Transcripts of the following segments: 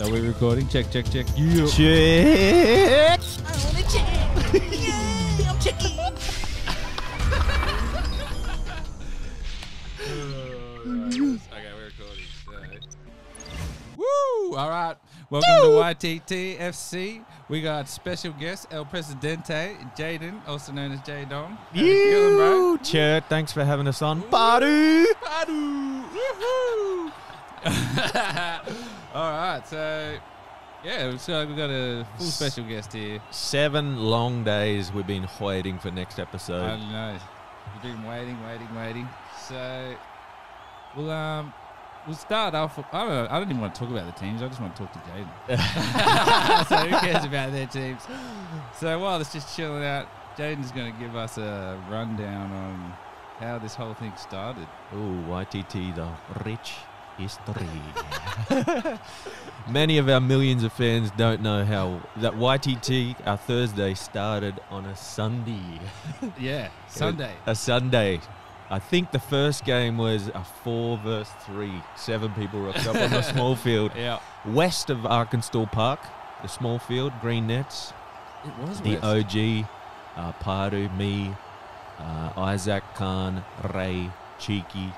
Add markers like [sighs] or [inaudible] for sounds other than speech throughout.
Are we recording? Check, check, check. Yeah. Check. I wanna check. Yay, I'm checking. Oh, okay, we're recording. So. Woo! All right. Welcome to YTT FC. We got special guest El Presidente, Jaden, also known as J Don. How you feeling, bro? You. Thanks for having us on. Badu. Badu! [laughs] All right, so yeah, so we've got a full special guest here. Seven long days we've been waiting for next episode. don't know. We've been waiting, waiting, waiting. So we'll um we'll start off. I don't know. I don't even want to talk about the teams. I just want to talk to Jaden. [laughs] [laughs] so who cares about their teams? So while it's just chilling out, Jaden's going to give us a rundown on how this whole thing started. Ooh, YTT, the rich history. [laughs] Many of our millions of fans don't know how that YTT, our Thursday, started on a Sunday. [laughs] Yeah, [laughs] Sunday. A Sunday. I think the first game was a four versus three. Seven people rocked up on the small field Yeah, west of Arkansas Park. The small field, green nets. it was The West. OG, uh, Pardu, me, uh, Isaac Khan, Ray, Cheeky,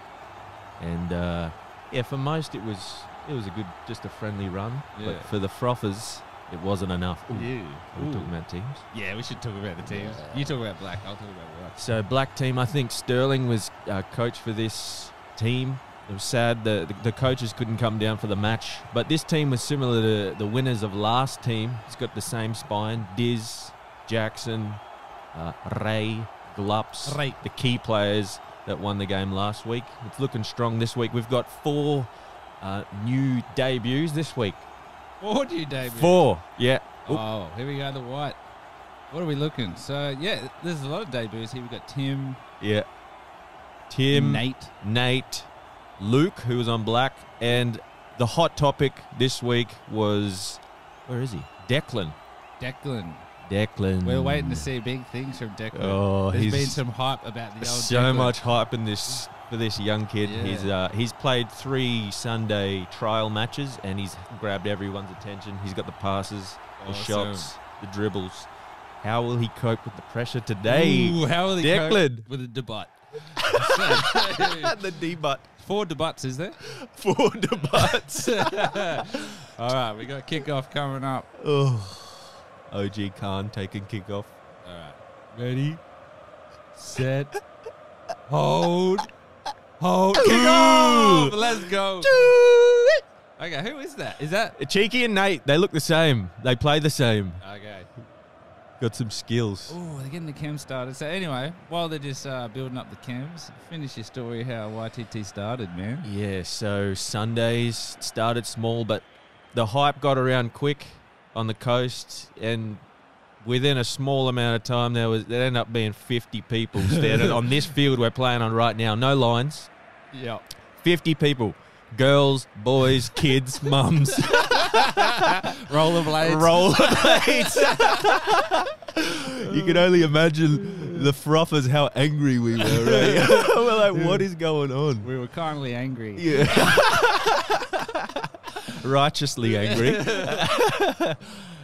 and uh, yeah, for most it was it was a good, just a friendly run. Yeah. But for the frothers, it wasn't enough. Ooh, You. Are we Ooh. talking about teams? Yeah, we should talk about the teams. Yeah. You talk about black. I'll talk about white. So black team, I think Sterling was uh, coach for this team. It was sad the, the the coaches couldn't come down for the match, but this team was similar to the winners of last team. It's got the same spine: Diz, Jackson, uh, Ray, Glups, Ray. the key players that won the game last week. It's looking strong this week. We've got four uh, new debuts this week. Do you, David? Four, yeah. Oop. Oh, here we go, the white. What are we looking? So yeah, there's a lot of debuts here. We've got Tim, Yeah. Tim, Nate. Nate, Luke, who was on black, and the hot topic this week was where is he? Declan. Declan. Declan. We're waiting to see big things from Declan. Oh, There's he's been some hype about the old so Declan. much hype in this for this young kid. Yeah. He's uh, he's played three Sunday trial matches and he's grabbed everyone's attention. He's got the passes, the Awesome. shots, the dribbles. How will he cope with the pressure today? Ooh, how are they Declan. cope with a debut? [laughs] the debut. Four debuts, is there? Four debuts. [laughs] All right, we got kickoff coming up. oh. OG Khan taking kickoff. All right, ready, set, hold, hold, kickoff. Let's go. Okay, who is that? Is that Cheeky and Nate, they look the same. They play the same. okay? Got some skills. Oh, they're getting the chem started. So anyway, while they're just uh, building up the chems, finish your story how YTT started, man. Yeah, so Sundays started small, but the hype got around quick on the coast, and within a small amount of time, there was there ended up being 50 people [laughs] standing on this field we're playing on right now. No lines, Yeah. 50 people. Girls, boys, kids, [laughs] mums, Rollerblades. [laughs] rollerblades. you can only imagine the frothers how angry we were. Right? we're like, what is going on? we were kindly angry. Yeah. Righteously angry. [laughs]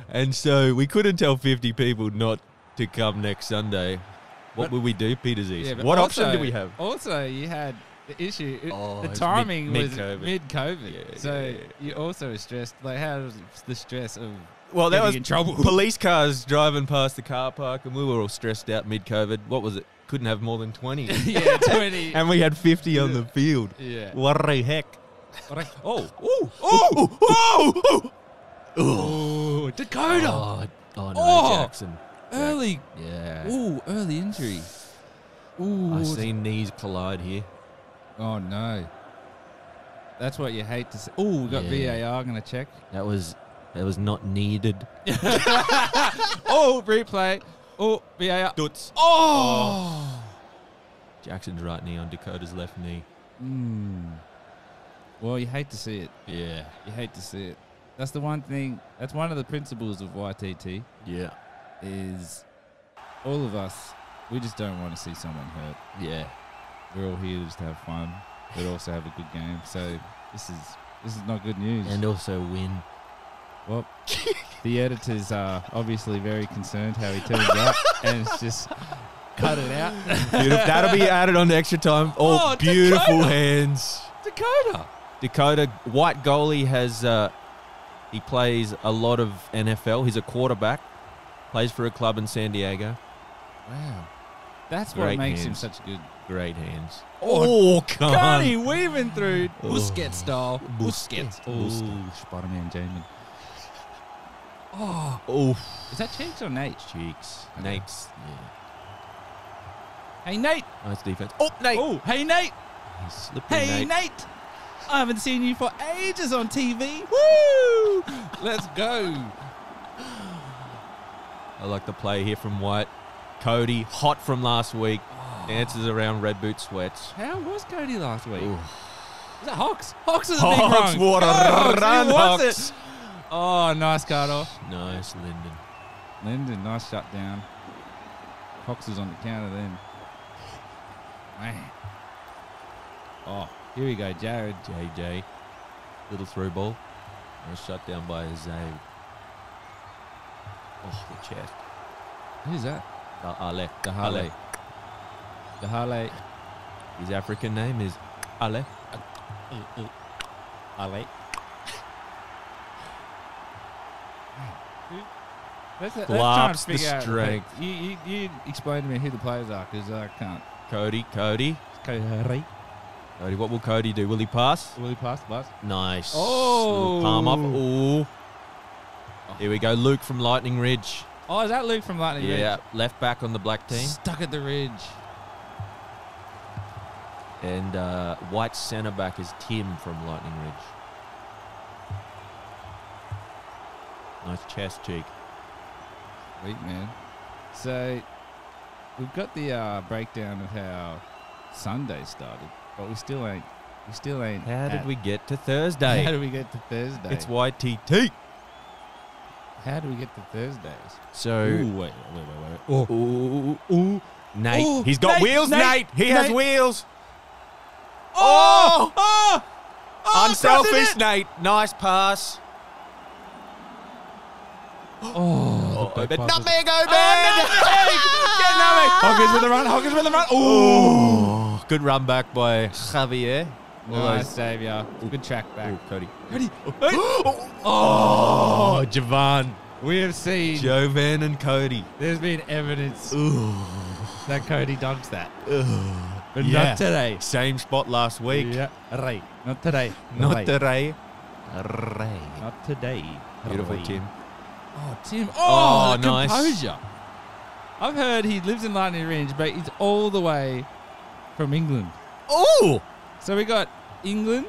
and so we couldn't tell 50 people not to come next Sunday. What But- would we do, Peter Zeese? Yeah, what also- option do we have? Also, you had the issue. Uh, it- Oh, the timing mid- was mid-COVID. mid-COVID, Yeah, so yeah, yeah. you also were stressed. Like, how was the stress of Well, that was in trouble? [laughs] police cars driving past the car park, and we were all stressed out mid COVID. What was it? Couldn't have more than 20. [laughs] yeah, twenty. and we had 50 on the field. yeah. What the heck? Oh, Oh, oh, oh, oh, oh, Dakota. oh, oh, no, Oh. Jackson. early. Yeah. Ooh, early injury. Ooh. I've seen knees collide here. Oh no. That's what you hate to see. Oh, we got Yeah. VAR going to check. That was that was not needed. [laughs] Oh, replay. Oh, VAR. Duts. Oh. Jackson's right knee on Dakota's left knee. Mm. Well, you hate to see it. Yeah. You hate to see it. That's the one thing. That's one of the principles of YTT Yeah. is all of us. We just don't want to see someone hurt. Yeah. We're all here just to have fun, but also have a good game. So this is this is not good news. And also win. Well, the editors are obviously very concerned how he turns out, and it's just cut it out. Beautiful. That'll be added on the extra time. Oh, Oh, beautiful Dakota. hands. Dakota. Dakota, white goalie, has uh, he plays a lot of NFL. He's a quarterback. Plays for a club in San Diego. Wow. That's what Great makes him such good. Great hands. Oh, Oh, come on. weaving through Oh. Busquets style. Busquets. Busquets. Oh, Spider-Man Jamin. Oh, Oh, is that Cheeks or Nate? cheeks. Okay. Nate's. Hey Nate. Nice defense. Oh, Nate. Oh, hey Nate. Hey Nate. Nate. I haven't seen you for ages on TV. Woo! Let's go. I like the play here from White. Cody, hot from last week. Dances around red boot sweats. How was Cody last week? Ooh. Is that Hawks? Hawks is a Hawks, big what a oh, Hawks, run, Hawks. it. Oh, nice card off. Nice, Linden. Linden, nice shutdown. Cox is on the counter then. Man. Oh, here we go, Jared. JJ. Little through ball. Nice shut down by Zayd. Oh, the chest. Who's that? Uh, Ale. Dahale. Dahale. His African name is Ale. Ale. Let's, let's try and Glops the figure out. strength. You, you, you explain to me who the players are because I can't. Cody, Cody. Cody. Cody, what will Cody do? Will he pass? Will he pass the bus? Nice. Oh. Little palm up. Ooh. Here we go. Luke from Lightning Ridge. Oh, is that Luke from Lightning Ridge? Yeah, left back on the black team. Stuck at the ridge. And uh, white centre back is Tim from Lightning Ridge. Nice chest cheek. Sweet man. So we've got the uh, breakdown of how Sunday started, but we still ain't. We still ain't. How did at- we get to [laughs] Thursday? How did we get to Thursday? It's YTT. how do we get to Thursdays? So, Ooh, wait, wait, wait, wait. Oh, ooh, ooh, Nate. Ooh, He's got Nate, wheels, Nate. Nate, He has Nate. wheels. oh, oh, oh, oh Unselfish. Nate. Nice pass. [gasps] Oh, Oh, but nutmeg, was- Obed. Oh, [laughs] Get nutmeg. Hoggers with the run. Hoggers with the run. Ooh. Oh, good run back by Javier. Nice, those- Xavier. Good track back. Ooh, Cody. Cody. [gasps] Oh, Javan. We have seen. Jovan and Cody. There's been evidence Ooh. that Cody dunks that, but Yeah. not today. Same spot last week. Yeah, right. Not today. Not right. today. Ray. Not today. Beautiful, Right. Tim. Oh, Tim. Oh, Oh, nice. composure. I've heard he lives in Lightning Ridge, but he's all the way from England. Oh! So we got England,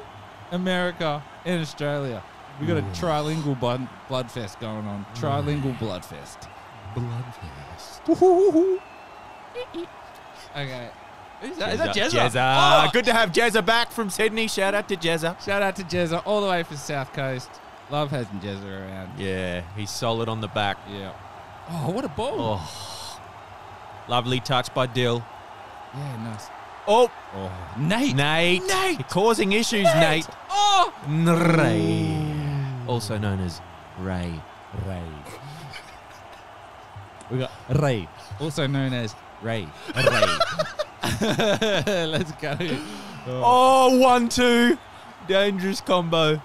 America, and Australia. We got a trilingual blood, blood fest going on. Trilingual blood fest. Bloodfest. Okay. Is that, is that Jezza? Jezza. Oh, Good to have Jezza back from Sydney. Shout out to Jezza. Shout out to Jezza, all the way from South Coast. Love having Jezza around. Yeah, he's solid on the back. Yeah. Oh, what a ball. Oh. Lovely touch by Dill. Yeah, nice. Oh, Oh, Nate. Nate. Nate. Causing issues, Nate. Oh. Ray. Also known as Ray. Ray. We got Ray, also known as Ray. Ray. [laughs] Let's go. Oh, one, two. Dangerous combo.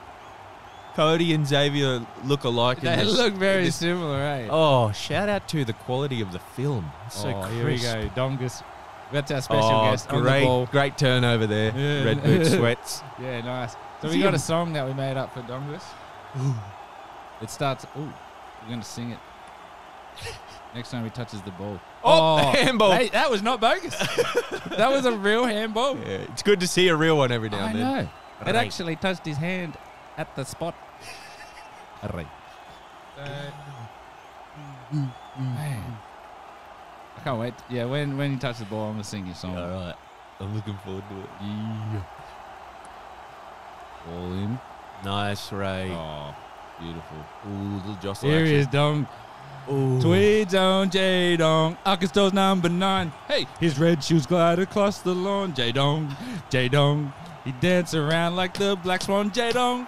Cody and Xavier look alike. in They this- look very this- similar, eh? Oh, shout out to the quality of the film. So Oh, here we go. Dongus. That's our special oh, guest on the great, ball. great turnover there. Yeah. Red boot [laughs] sweats. Yeah, nice. So Is we got a- song that we made up for Dongus. It starts. Ooh, we're gonna sing it. [laughs] Next time he touches the ball. Oh, oh [laughs] handball. Hey, that was not bogus. that was a real handball. Yeah, it's good to see a real one every now and then. I know. It actually touched his hand at the spot. Right. Man. I can't wait. Yeah, when when he touches the ball, I'm gonna sing your song. All right. I'm looking forward to it. Yeah. Ball in. Nice, Ray. Oh, beautiful. Ooh, little jostle Here he action. is, Dong. Ooh. Tweeds on J Dong. Arkansas's number nine. Hey, his red shoes glide across the lawn. J Dong, J Dong. He dance around like the black swan. J Dong,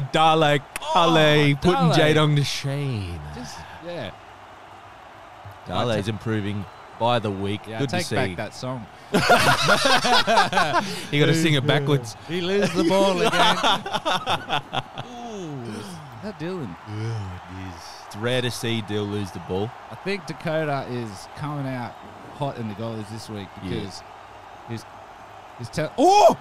Dalek, oh, Dale, putting Dale. Jadong to shame. Just, yeah. Dale's improving by the week. Yeah, Good to take see. back that song. [laughs] You got to sing it backwards. [laughs] He loses the ball again. [laughs] Ooh, that Dylan? It's rare to see Dill lose the ball. I think Dakota is coming out hot in the goalies this week Yeah. because he's he's tell. Oh,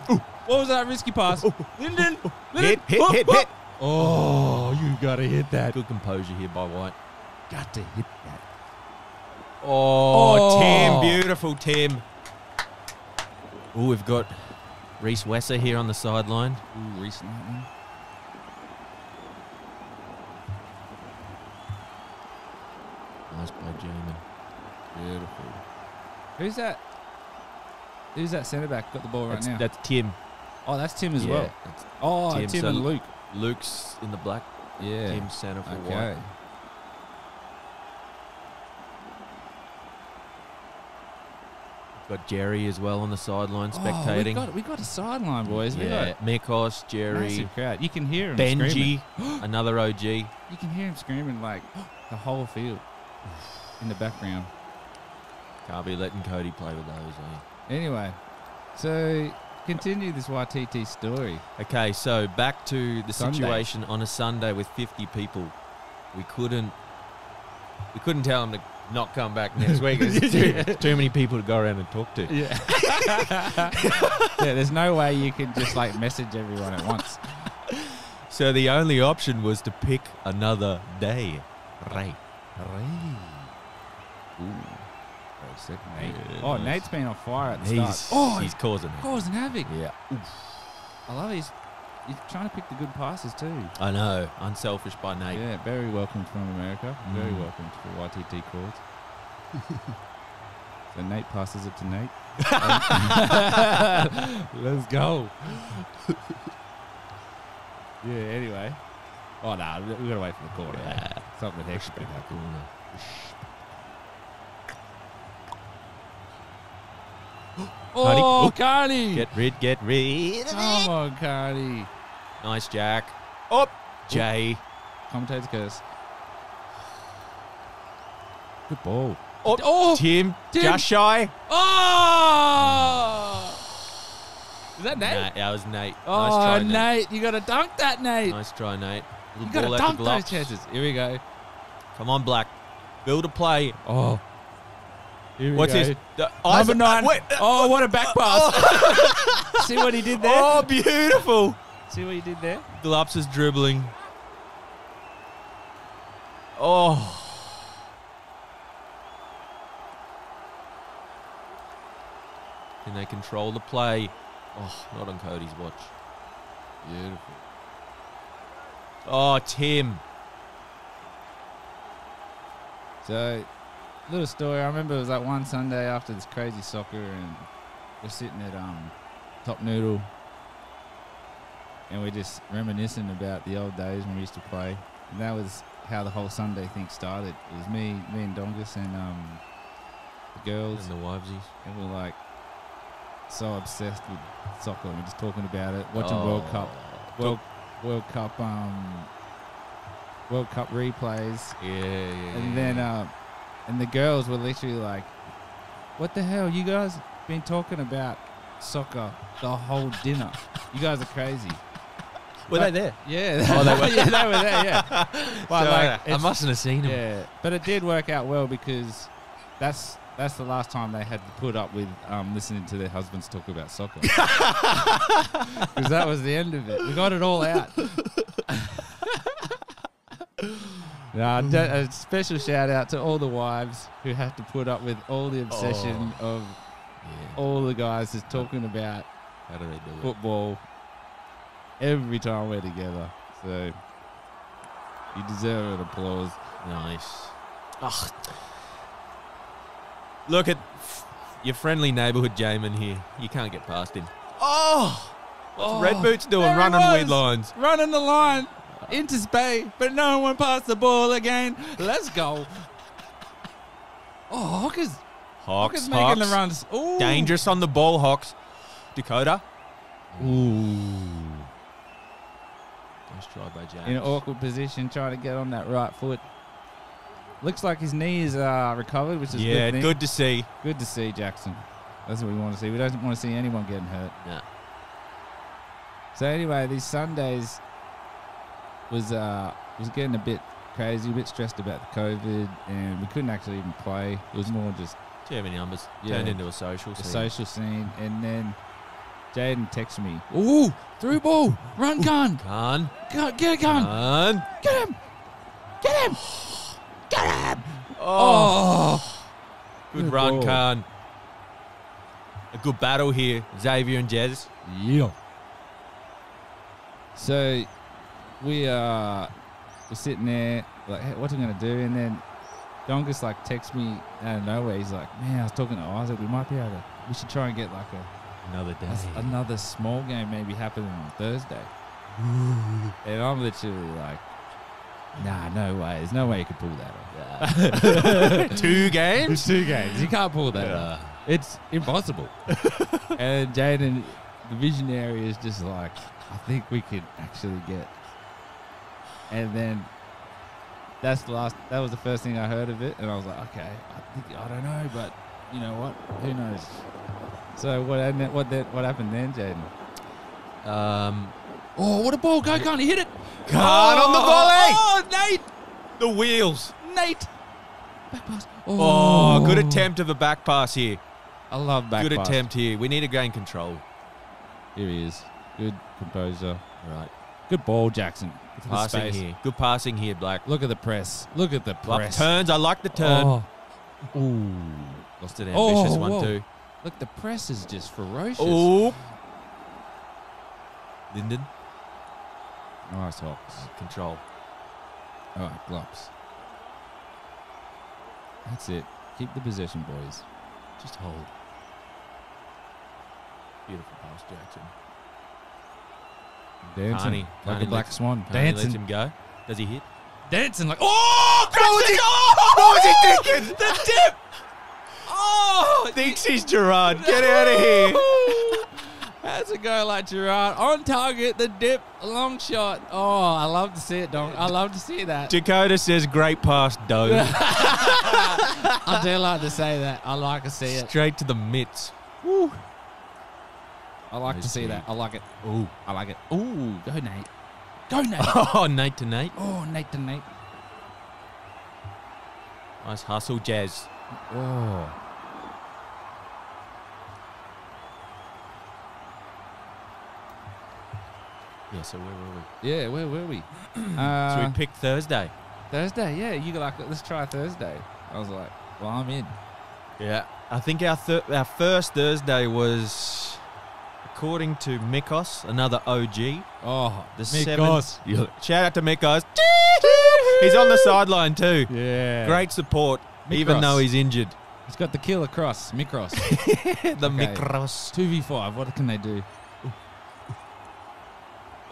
what was that risky pass? Oh. Linden, oh. Linden, Hit, hit, oh, hit, oh. hit. Oh, you gotta hit that. Good composure here by White. Got to hit that. Oh, Oh. Tim, beautiful Tim. Oh, we've got Reese Wesser here on the sideline. Ooh, Reese mm-hmm. Nice by German. Beautiful. Who's that? Who's that centre back? Got the ball right That's, now. that's Tim. Oh, that's Tim as Yeah, well. Oh, Tim, Tim, so- and Luke. Luke's in the black. Yeah. Tim centre for Okay. White. Got Jerry as well on the sideline spectating. Oh, we got we got a sideline, boys. We yeah, got Mikos, Jerry, massive crowd. You can hear him screaming. Benji, [gasps] another OG. You can hear him screaming like [gasps] the whole field [sighs] in the background. Can't be letting Cody play with those. Eh? Anyway, so continue this YTT story. Okay, so back to the Sunday. situation on a Sunday with 50 people. We couldn't we couldn't tell them to not come back next week. [laughs] There's too, too many people to go around and talk to. Yeah. [laughs] yeah. There's no way you can just like message everyone at once. So the only option was to pick another day. Right. Nate. Yeah, Oh, nice. Nate's been on fire at the He's, start. Oh, he's causing causing havoc. Yeah. I love it. He's, he's trying to pick the good passes too. I know. Unselfish by Nate. Yeah, very welcome from America. Very Mm. welcome to the YTT calls. [laughs] so Nate passes it to Nate. [laughs] Let's go. yeah. Anyway. Oh no, we gotta wait for the corner. Yeah. Something extra. [gasps] Oh, Carney! Get rid, get rid. Come on, Carney. Nice, Jack. Up. Jay. Commentator's curse. Good ball. Oh, Oh! Tim. Tim. Just shy. Oh! Is that Nate? Nah, that was Nate. Oh, nice try, Nate. Nate. you got to dunk that, Nate. Nice try, Nate. you got to dunk those chances. Here we go. Come on, Black. Build a play. Oh. Here What's go. this? The- Number Isaac- nine. Wait. Oh, what a back oh. pass. [laughs] See what he did there? Oh, beautiful. See what he did there? Glops is dribbling. Oh. Can they control the play? Oh, not on Cody's watch. Beautiful. Oh, Tim. So, little story. I remember it was like one Sunday after this crazy soccer, and we're sitting at um, Top Noodle, and we're just reminiscing about the old days when we used to play. And that was how the whole Sunday thing started. It was me, me and Dongus, and um, the girls, And the wivesies. and we're like so obsessed with soccer. We're just talking about it, watching World Oh. Cup, World World Cup, um, World Cup replays. Yeah, yeah, yeah. And then, uh, and the girls were literally like, "What the hell? You guys been talking about soccer the whole dinner? You guys are crazy." [laughs] were they there? Yeah, Oh, they [laughs] were- yeah, they were there. Yeah, [laughs] but So, like, I mustn't have seen him. yeah, but it did work out well because that's that's the last time they had to put up with um, listening to their husbands talk about soccer. Because that was the end of it. We got it all out. Nah, Mm. de- a special shout out to all the wives who have to put up with all the obsession of Yeah. all the guys just talking about How do they do it? football every time we're together. So you deserve an applause. Nice. Ugh. Look at your friendly neighbourhood Jamin here. You can't get past him. Oh! What's Oh, Red Boots doing? there he Running weird was. lines. Running the line into Spay, but no one passed the ball again. Let's go. Oh, Hawkers. Hawks, Hawkers making the Hawks. runs. Ooh. Dangerous on the ball, Hawks. Dakota. Ooh. Nice try by James. In an awkward position, trying to get on that right foot. Looks like his knee is uh, recovered, which is yeah, good. good to see. Good to see Jackson. That's what we want to see. We don't want to see anyone getting hurt. Nah. So anyway, these Sundays was uh was getting a bit crazy, a bit stressed about the COVID, and we couldn't actually even play. It was more just Too many numbers. Yeah. Turned into a social. the scene. social scene. And then Jaden texted me, "Ooh, through ball, run gun, Khan. Go- get a gun, Khan. get him, get him, get him." Oh. Oh, Good Good run, ball. Khan. A good battle here. Xavier and Jez. Yeah. So we uh we're sitting there like, hey, what am I gonna do? And then Dongus like texts me out of nowhere. He's like, man, I was talking to Isaac. We might be able to. We should try and get like a, Another day. a- another small game maybe happening on Thursday. [laughs] and I'm literally like, nah, no way. There's no way you could pull that off. [laughs] Two games? two games. You can't pull that off. It's impossible. [laughs] and Jaden, the visionary, is just like, I think we could actually get. And then that's the last. That was the first thing I heard of it, and I was like, okay, I think I don't know, but you know what? Who knows? So what? happened- What? Then, what happened then, Jaden? Um, Oh, what a ball! Go, Khan! He hit it. Khan on the volley! Oh, Nate! the wheels. Nate! Back pass. Oh, good attempt of a back pass here. I love back good pass. attempt here. We need to gain control. Here he is. Good composure. Right. Good ball, Jackson. Good passing here. Good passing here, Black. Look at the press. Look at the press. turns. I like the turn. Oh. Ooh. Lost an Oh, ambitious one whoa. too. Look, the press is just ferocious. Oh. Linden. Nice Hawks. Control. All right, Glops. That's it. Keep the possession, boys. Just hold. Beautiful pass, Jackson. Dancing Carney. like Carney a black lets- swan. Carney lets him go. Does he hit? Dancing like. Oh! What was he- oh! what was he thinking? The dip! Oh! Thinks he's Gerrard. Get out of here. How's it go like Gerrard? On target, the dip, long shot. Oh, I love to see it, Don. I love to see that. Dakota says great pass, Doe. [laughs] I do like to say that. I like to see it. Straight to the mitts. I like to see team. that. I like it. Ooh. I like it. Ooh, go Nate. Go Nate. [laughs] Oh, Nate to Nate. oh, Nate to Nate. Nice hustle, Jazz. Oh. Yeah, so where were we? Yeah, where were we? [clears throat] so Uh, we picked Thursday. Thursday. Yeah, you go like, let's try Thursday. I was like, well, I'm in. Yeah. I think our thir- our first Thursday was, according to Mikos, another OG. Oh, The Mick seven- Shout out to Mikos. [laughs] He's on the sideline too. Yeah. Great support, even though he's injured. He's got the killer cross, Mikros. [laughs] the Okay. Mikros. 2v5. What can they do?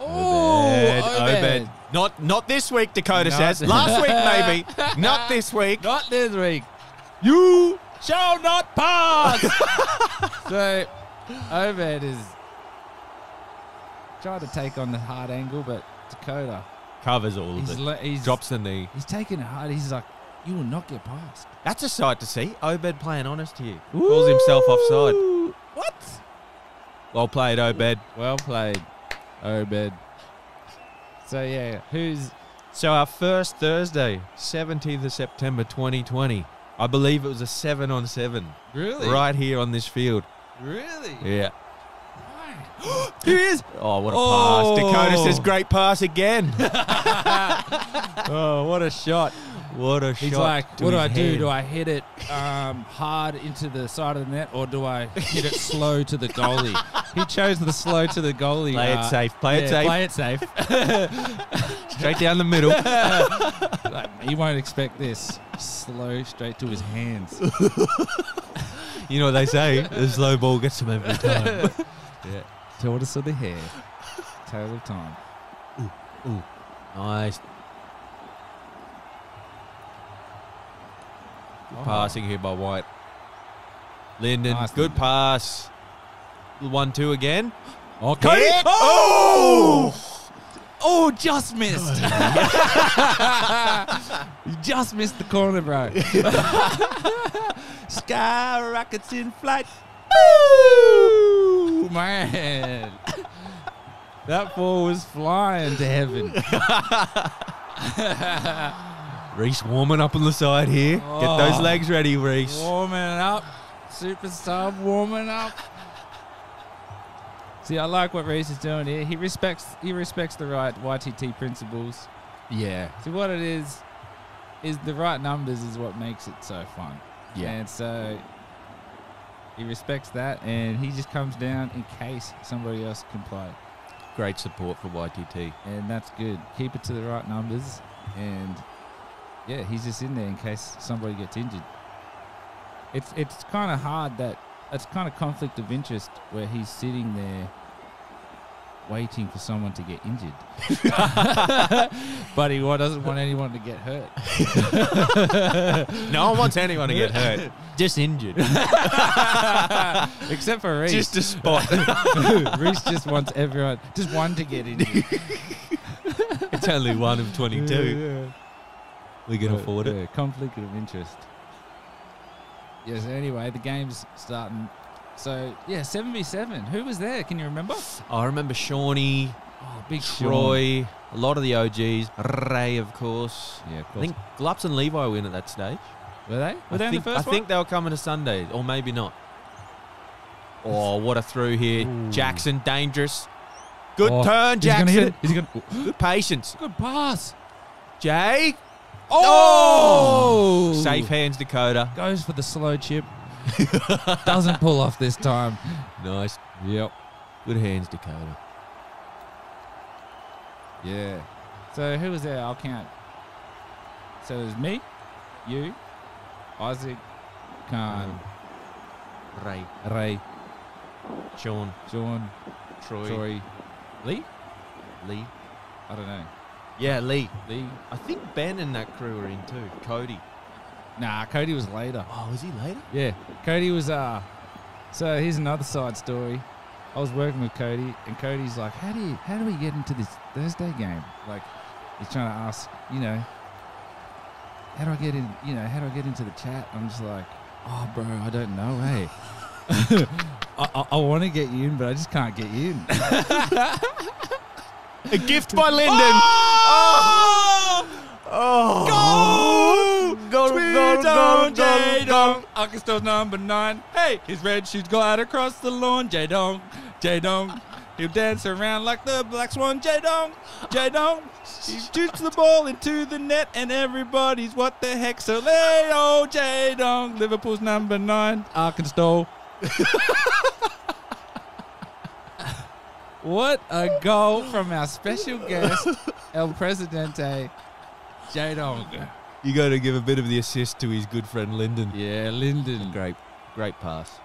Obed, Oh, Obed. Not not this week, Dakota Not- says. Last week maybe. [laughs] Not this week. Not this week. You shall not pass. so, [gasps] Obed is trying to take on the hard angle, but Dakota, Covers all of it. le- he's Drops the knee. He's taking it hard. He's like, you will not get past. That's a sight to see. Obed playing honest here. Calls himself offside. What? Well played, Obed. Well played, Obed. So yeah, who's So our first Thursday, 17th of September 2020. I believe it was a seven on seven. really Right here on this field. Really? Yeah. [gasps] Here he is. [gasps] Oh, what a Oh. pass. Dakota says great pass again. [laughs] [laughs] Oh, what a shot! what a He's shot. He's like, what do I do? head. Do I hit it um, hard into the side of the net, or do I hit it slow to the goalie? [laughs] He chose the slow to the goalie. Play it uh, safe. Play it safe. Play it safe. Straight down the middle. Like, he won't expect this. Slow, straight to his hands. You know what they say? [laughs] The slow ball gets him every time. [laughs] Yeah. Tortoise of the hare. Tail of time. Mm, mm. Nice. Good oh. Passing here by White. Linden, Nice, good Linden. pass. One two again. Oh, Cody! Hit! Oh! Oh, Oh, just missed. [laughs] [laughs] you just missed the corner, bro. [laughs] Sky rockets in flight. Woo! Man. That ball was flying to heaven. Reese warming up on the side here. Get those Oh. legs ready, Reese. Warming up. Super sub warming up. See, I like what Reese is doing here. He respects he respects the right YTT principles. Yeah. See what it is is the right numbers is what makes it so fun. Yeah. And so he respects that and he just comes down in case somebody else can play. Great support for YTT. And that's good. Keep it to the right numbers and yeah, he's just in there in case somebody gets injured. It's it's kind of hard that it's kind of conflict of interest where he's sitting there waiting for someone to get injured. [laughs] but he doesn't want anyone to get hurt. No one wants anyone to get hurt. Just injured. Except for Reese. Just a spot. [laughs] Reese just wants everyone, just one to get injured. it's only one of 22. We can But, afford it. yeah, conflict of interest. Yes. Anyway, the game's starting. So yeah, seven v seven. Who was there? Can you remember? I remember Shawnee, Oh, big Troy. Troy, a lot of the OGs, Ray, of course. Yeah, of course. I think Glups and Levi were in at that stage. were they? Were I they think, in the first I think they were coming to Sunday, or maybe not. Oh, what a through here. Ooh. Jackson, dangerous. Good Oh, turn, Is he gonna hit Jackson. it? Is he gonna? Good patience. Good pass. Jay. Oh! Safe hands, Dakota. Goes for the slow chip. [laughs] Doesn't pull off this time. Nice. Yep. Good hands, Dakota. Yeah. So who was there? I'll count. So there's me, you, Isaac, Khan, mm. Ray, Ray, Sean, Sean, Troy, Troy, Lee. Lee. I don't know. Yeah, Lee. Lee. I think Ben and that crew were in too. Cody. Nah, Cody was later. Oh, was he later? Yeah, Cody was. Uh, so here's another side story. I was working with Cody, and Cody's like, "How do you, how do we get into this Thursday game?" Like, he's trying to ask, you know, how do I get in? You know, how do I get into the chat? I'm just like, "Oh, bro, I don't know, hey." [laughs] I, I, I want to get you in, but I just can't get you in. [laughs] A gift by Lyndon. Oh! Oh! Go! Go! Go! Go! Go! Go! Arkansas number nine. Hey, his red shoes glide across the lawn. J Dong, J Dong. He'll dance around like the black swan. J Dong, J Dong. He shoots the ball into the net, and everybody's what the heck. So hey, oh J Dong, Liverpool's number nine. Arkansas. [laughs] what a goal from our special guest, El Presidente, J Dong. You got to give a bit of the assist to his good friend Lyndon. Yeah, Lyndon. Great, great pass.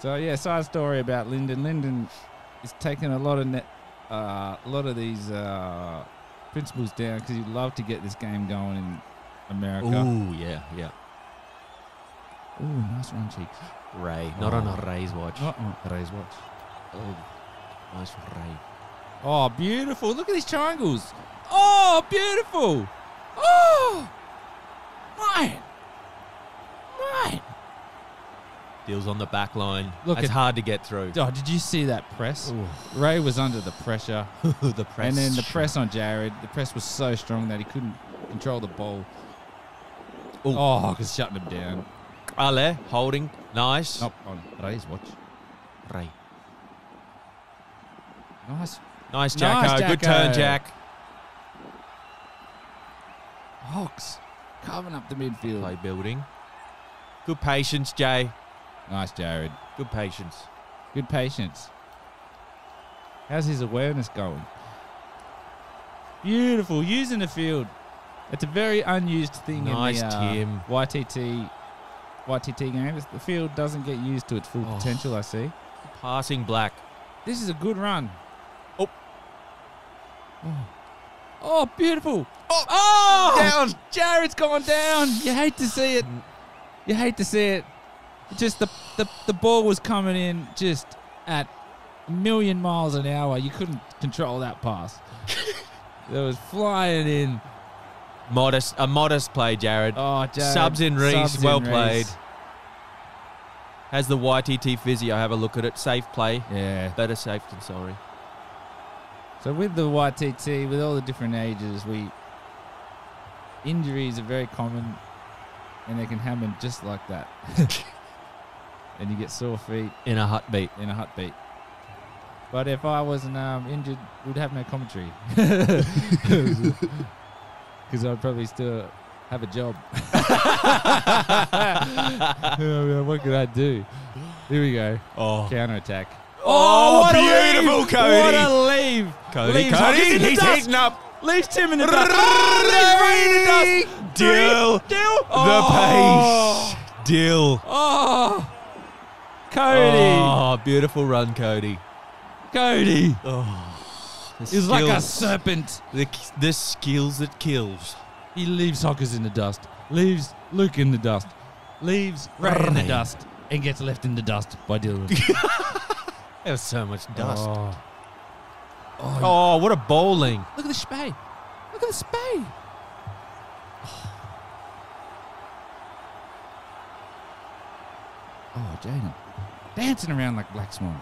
So yeah, side story about Lyndon. Lyndon is taking a lot of net, uh, a lot of these uh, principles down because he'd love to get this game going in America. Ooh, yeah, yeah. Ooh, nice run, cheeks. Ray, not on Oh. a Ray's watch. Not on Ray's watch. Oh, nice Ray. Oh, beautiful! Look at these triangles. Oh, beautiful! Oh, mine, mine. Deals on the back line. Look it's hard to get through. Oh, did you see that press? Ray was under the pressure. [laughs] the press. And then the press on Jared, the press was so strong that he couldn't control the ball. Ooh. Oh, because shutting him down. Ale holding. Nice. Not on Ray's watch. Ray. Nice. Nice, Jacko. Nice, Good turn, Jack. Hawks carving up the midfield. Play building. Good patience, Jay. Nice, Jared. Good patience. Good patience. How's his awareness going? Beautiful. Using the field. It's a very unused thing Nice, in the uh, Tim. YTT YTT games. The field doesn't get used to its full Oh. potential. I see. Passing black. This is a good run. Oh. Oh, oh beautiful. Oh, oh, Down. Jared's gone down. You hate to see it. You hate to see it. Just the, the, the ball was coming in just at a million miles an hour. You couldn't control that pass. [laughs] it was flying in. Modest. A modest play, Jared. Oh, Jared. Subs in Reese, Subs well played. Has the YTT physio have a look at it. Safe play. Yeah. Better safe than sorry. So with the YTT, with all the different ages, we injuries are very common, and they can happen just like that. [laughs] and you get sore feet In a heartbeat. in a heartbeat. But if I wasn't um, injured, we'd have no commentary. [laughs] [laughs] Because I'd probably still have a job. What could I do? Here we go. Oh. Counter attack. Oh, oh, what a beautiful, leave! Cody. What a leave! Cody, Leaves Cody, he's dust. heating up. Leaves Tim in the dust. Oh, leaves Ray in the dust. Dill. Dill. The Oh. pace. Dill. Oh. Cody. Oh, beautiful run, Cody. Cody. Oh, the He's like a serpent. the, the skills that kills. He leaves Hockers in the dust. Leaves Luke in the dust. Leaves Ray in the dust. And gets left in the dust by Dylan. [laughs] There was so much dust. Oh. oh. Oh, Oh, what a bowling. Look at the spade. Look at the spade. Oh, oh Jaden. Dancing around like Black Swan.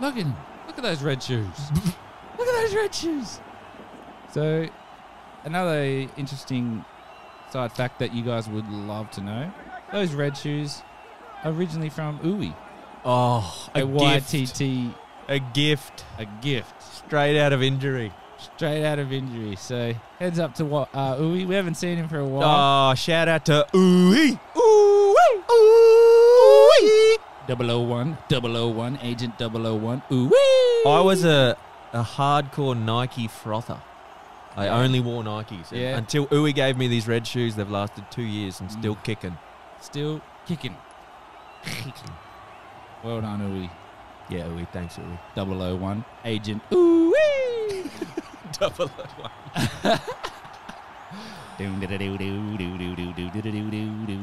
Look at him. Look at those red shoes. [laughs] Look at those red shoes. So, another interesting side fact that you guys would love to know those red shoes originally from Uwe. Oh, A, a gift. YTT, A gift. a gift. Straight out of injury. Straight out of injury. So heads up to what uh, Uwe. We haven't seen him for a while. Oh, shout out to Ooey. Ooey. Ooey. 001, 001, Agent 001. Ooh I was a, a hardcore Nike frother. I Yeah. only wore Nikes. Yeah. Until Uwe gave me these red shoes, they've lasted two years and still Mm. kicking. still kicking. Kicking. Well done, Uwe. Yeah, Uwe. Thanks, Uwe. 001, Agent Ooh Double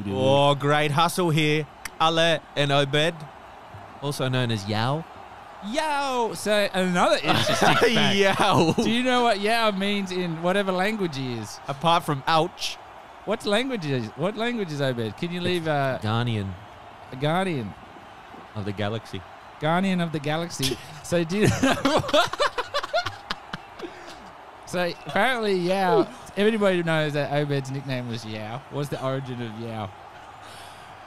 Oh. Oh, great hustle here. Ale and Obed, also known as Yao. Yao! So another interesting fact. Yao. Do you know what Yao means in whatever language he is? Apart from ouch, What language is what language is Obed? Can you leave uh, Guardian a guardian? Of the galaxy. Guardian of the Galaxy. [laughs] so do you know? [laughs] so apparently Yao. Everybody knows that Obed's nickname was Yao. What's the origin of Yao?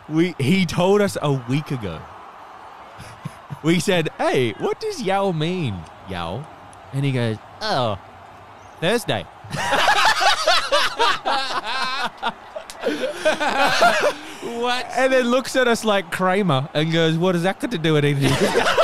We he told us a week ago. we said, "Hey, what does Yao mean?" Yao, and he goes, "Oh, Thursday." [laughs] What? And then looks at us like Kramer and goes, "What has that got to do with anything?" [laughs]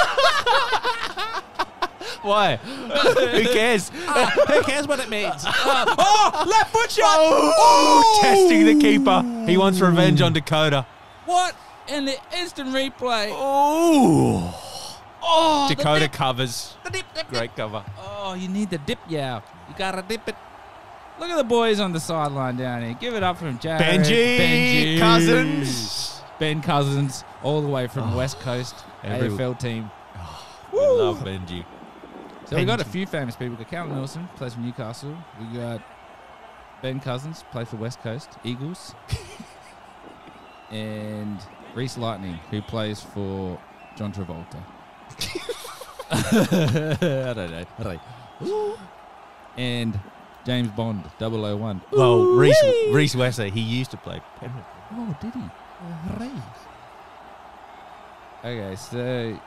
Why? [laughs] Who cares? Ah. Who cares what it means? Ah. oh, left foot shot! Oh, oh, testing the keeper. He wants revenge on Dakota. what? In the instant replay. Oh, Oh, the Dakota dip, covers. the dip, dip, dip. Great cover. Oh, you need the dip, yeah. You gotta dip it. Look at the boys on the sideline down here. Give it up from Jared. Benji, Benji Cousins. Ben Cousins, all the way from Oh, West Coast [sighs] every- AFL team. [sighs] We love Benji. So we got a few famous people. We got Callum Nelson, plays for Newcastle. We got Ben Cousins, plays for West Coast Eagles. [laughs] and Reese Lightning, who plays for John Travolta. [laughs] I don't know. I don't know. And James Bond, 001. Well, Reese, Ooh-wee. Reese Wesser, he used to play Penrith. Oh, did he? Okay, so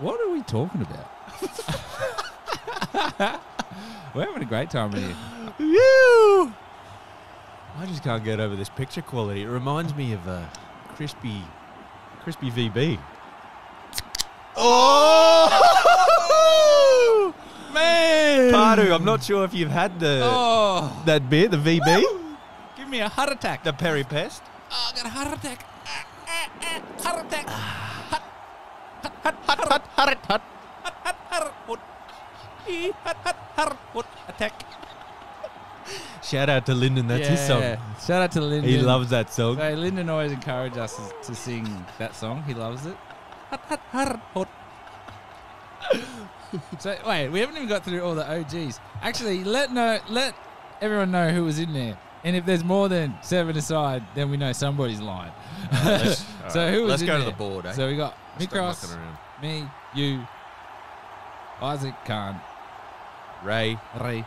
what are we talking about? [laughs] We're having a great time here. Woo! I just can't get over this picture quality. It reminds me of a crispy, crispy VB. Oh! [laughs] Man! Riccardo, I'm not sure if you've had the Oh, that beer, the VB, give me a heart attack. the Perry Pest. Oh, I got a heart attack. Ah, ah, ah, Heart attack. Hut, hut, hut, hut. Heart, heart. Eh, Heart, heart, heart, attack. Shout out to Lyndon, that's his song. Shout out to Lyndon. He loves that song. So Lyndon always encourages us to sing that song. He loves it. [laughs] So wait, we haven't even got through all the OGs. Actually, let know, let everyone know who was in there. And if there's more than seven aside, then we know somebody's lying. [laughs] so alright, who was let's in go to the board, eh? So we got Mikros, around. me, you, Isaac Khan, Ray, Ray,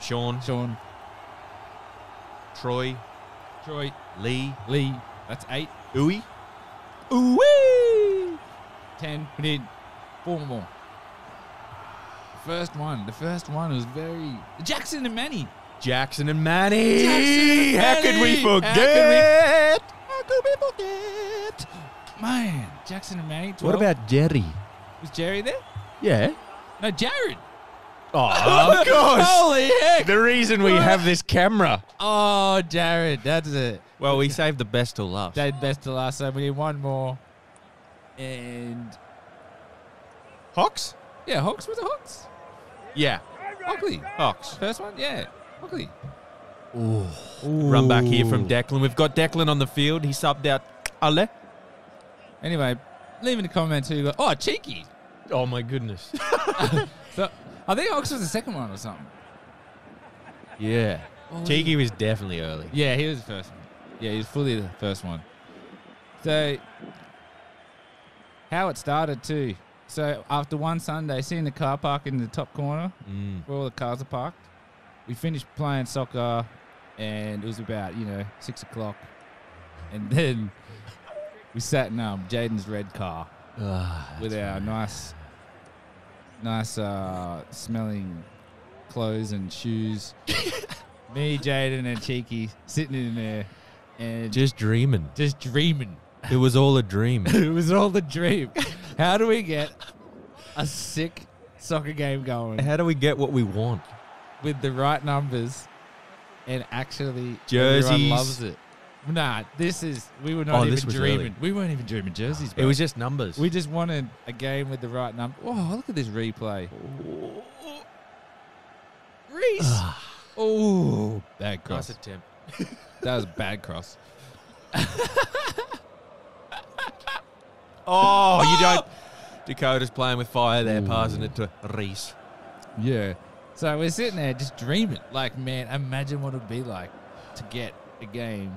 Sean, Sean, Troy, Troy, Lee, Lee. That's eight. Uwe. Ooh Ten. We need four more. First one. The first one was very Jackson and Manny. Jackson and Manny. Jackson and How could we Manny. How could we- forget? How could we forget? Man, Jackson and Manny. 12. What about Jerry? was Jerry there? Yeah. No, Jared. Oh, [laughs] of course. Holy heck! the reason we [laughs] have this camera. Oh, Jared, that's it. Well, we saved the best till last. Dave best to last, so we need one more. And Hawks? Yeah, Hawks Was the Hawks. Yeah. Hockley. Hawks. First one, yeah, Hockley. Run back here from Declan. We've got Declan on the field. He subbed out Ale. Anyway, leave in the comments who you got. Oh, cheeky. Oh, my goodness. [laughs] So I think Hawks was the second one or something. yeah. Oh, Cheeky was definitely early. Yeah, he was the first one. Yeah, he was fully the first one. So, how it started too. So after one Sunday, seeing the car park in the top corner Mm. where all the cars are parked, we finished playing soccer, and it was about you know six o'clock, and then we sat in um, Jaydin's red car Ah, with our nice, nice uh, smelling clothes and shoes. [laughs] Me, Jaden, and Cheeky sitting in there and just, Just dreaming. just dreaming. It was all a dream. [laughs] it was all the dream. How do we get a sick soccer game going How do we get what we want? with the right numbers and actually Jerseys. everyone loves it? Nah, this is we were not Oh, even this was dreaming. early. We weren't even dreaming jerseys. It was just numbers. We just wanted a game with the right number. Oh, look at this replay. Reese. oh, bad cross. nice cross. attempt. That was a bad cross. [laughs] Oh, you ah! don't. Dakota's playing with fire there, passing it to Reese. Yeah. So we're sitting there just dreaming. Like, man, imagine what it'd be like to get a game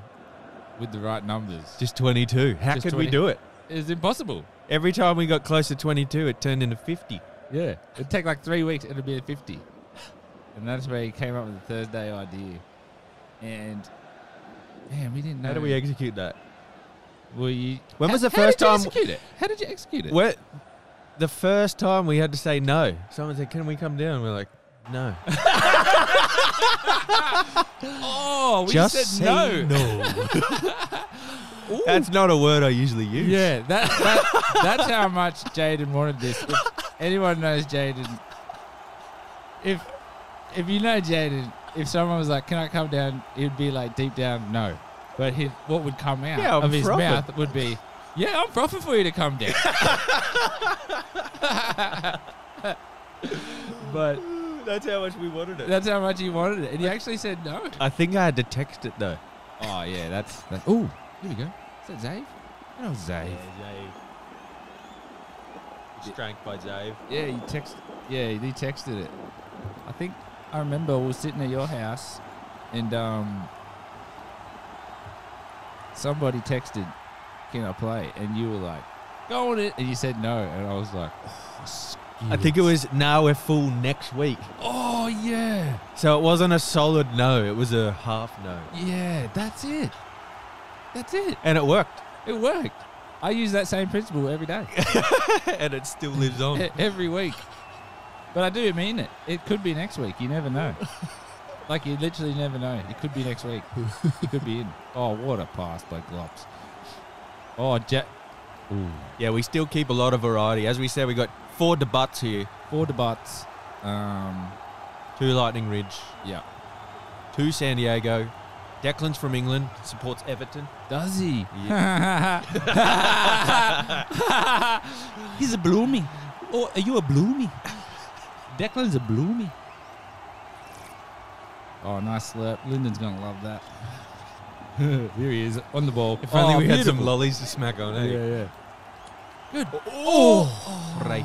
with the right numbers. Just 22. How Just could 20. we do it? It's impossible. Every time we got close to 22, it turned into 50. Yeah. It'd take like three weeks. It'd be at 50. And that's where he came up with the Thursday idea. And, man, we didn't know. How do we execute that? Well, you, When how- was the first time- execute it? How did you execute it? Where, the first time we had to say no. Someone said, "Can we come down?" We're like, "No." [laughs] Oh, we Just said no. no. [laughs] That's not a word I usually use. Yeah, that, that that's how much Jaydin wanted this. If anyone knows Jaydin, if if you know Jaydin, if someone was like, "Can I come down?" He'd be like, deep down, no. But he, what would come out Yeah, I'm of his frothing. mouth would be, "Yeah, I'm frothing for you to come down." [laughs] but That's how much we wanted it. that's how much he wanted it, and he actually said no. I think I had to text it though. Oh yeah, that's that. Oh, here we go. Is that Zave? No, Zave. Strength by Zave. Yeah, you text. Yeah, he texted it. I think I remember we were sitting at your house, and um, somebody texted, "Can I play?" And you were like, "Go on it," and you said no, and I was like, "Oh, I think it was now we're full next week. Oh yeah, So it wasn't a solid no, it was a half no. yeah, that's it. That's it. And it worked. It worked. I use that same principle every day, [laughs] and it still lives on. every week. But I do mean it. It could be next week. You never know. [laughs] Like you literally never know. It could be next week. It could be in. [laughs] Oh, what a pass by Glops. Oh, Jack. Yeah, we still keep a lot of variety. As we said, we got four debuts here. Four debuts. Um, Two Lightning Ridge. Yeah. Two San Diego. Declan's from England. Supports Everton. Does he? [laughs] He's a bloomy. Oh, are you a bloomy? [laughs] Declan's a bloomy. Oh, nice slurp. Lyndon's gonna love that. [laughs] Here he is on the ball. If only Oh, we had some lollies to smack on, eh? Yeah, yeah. Good. Oh! Right.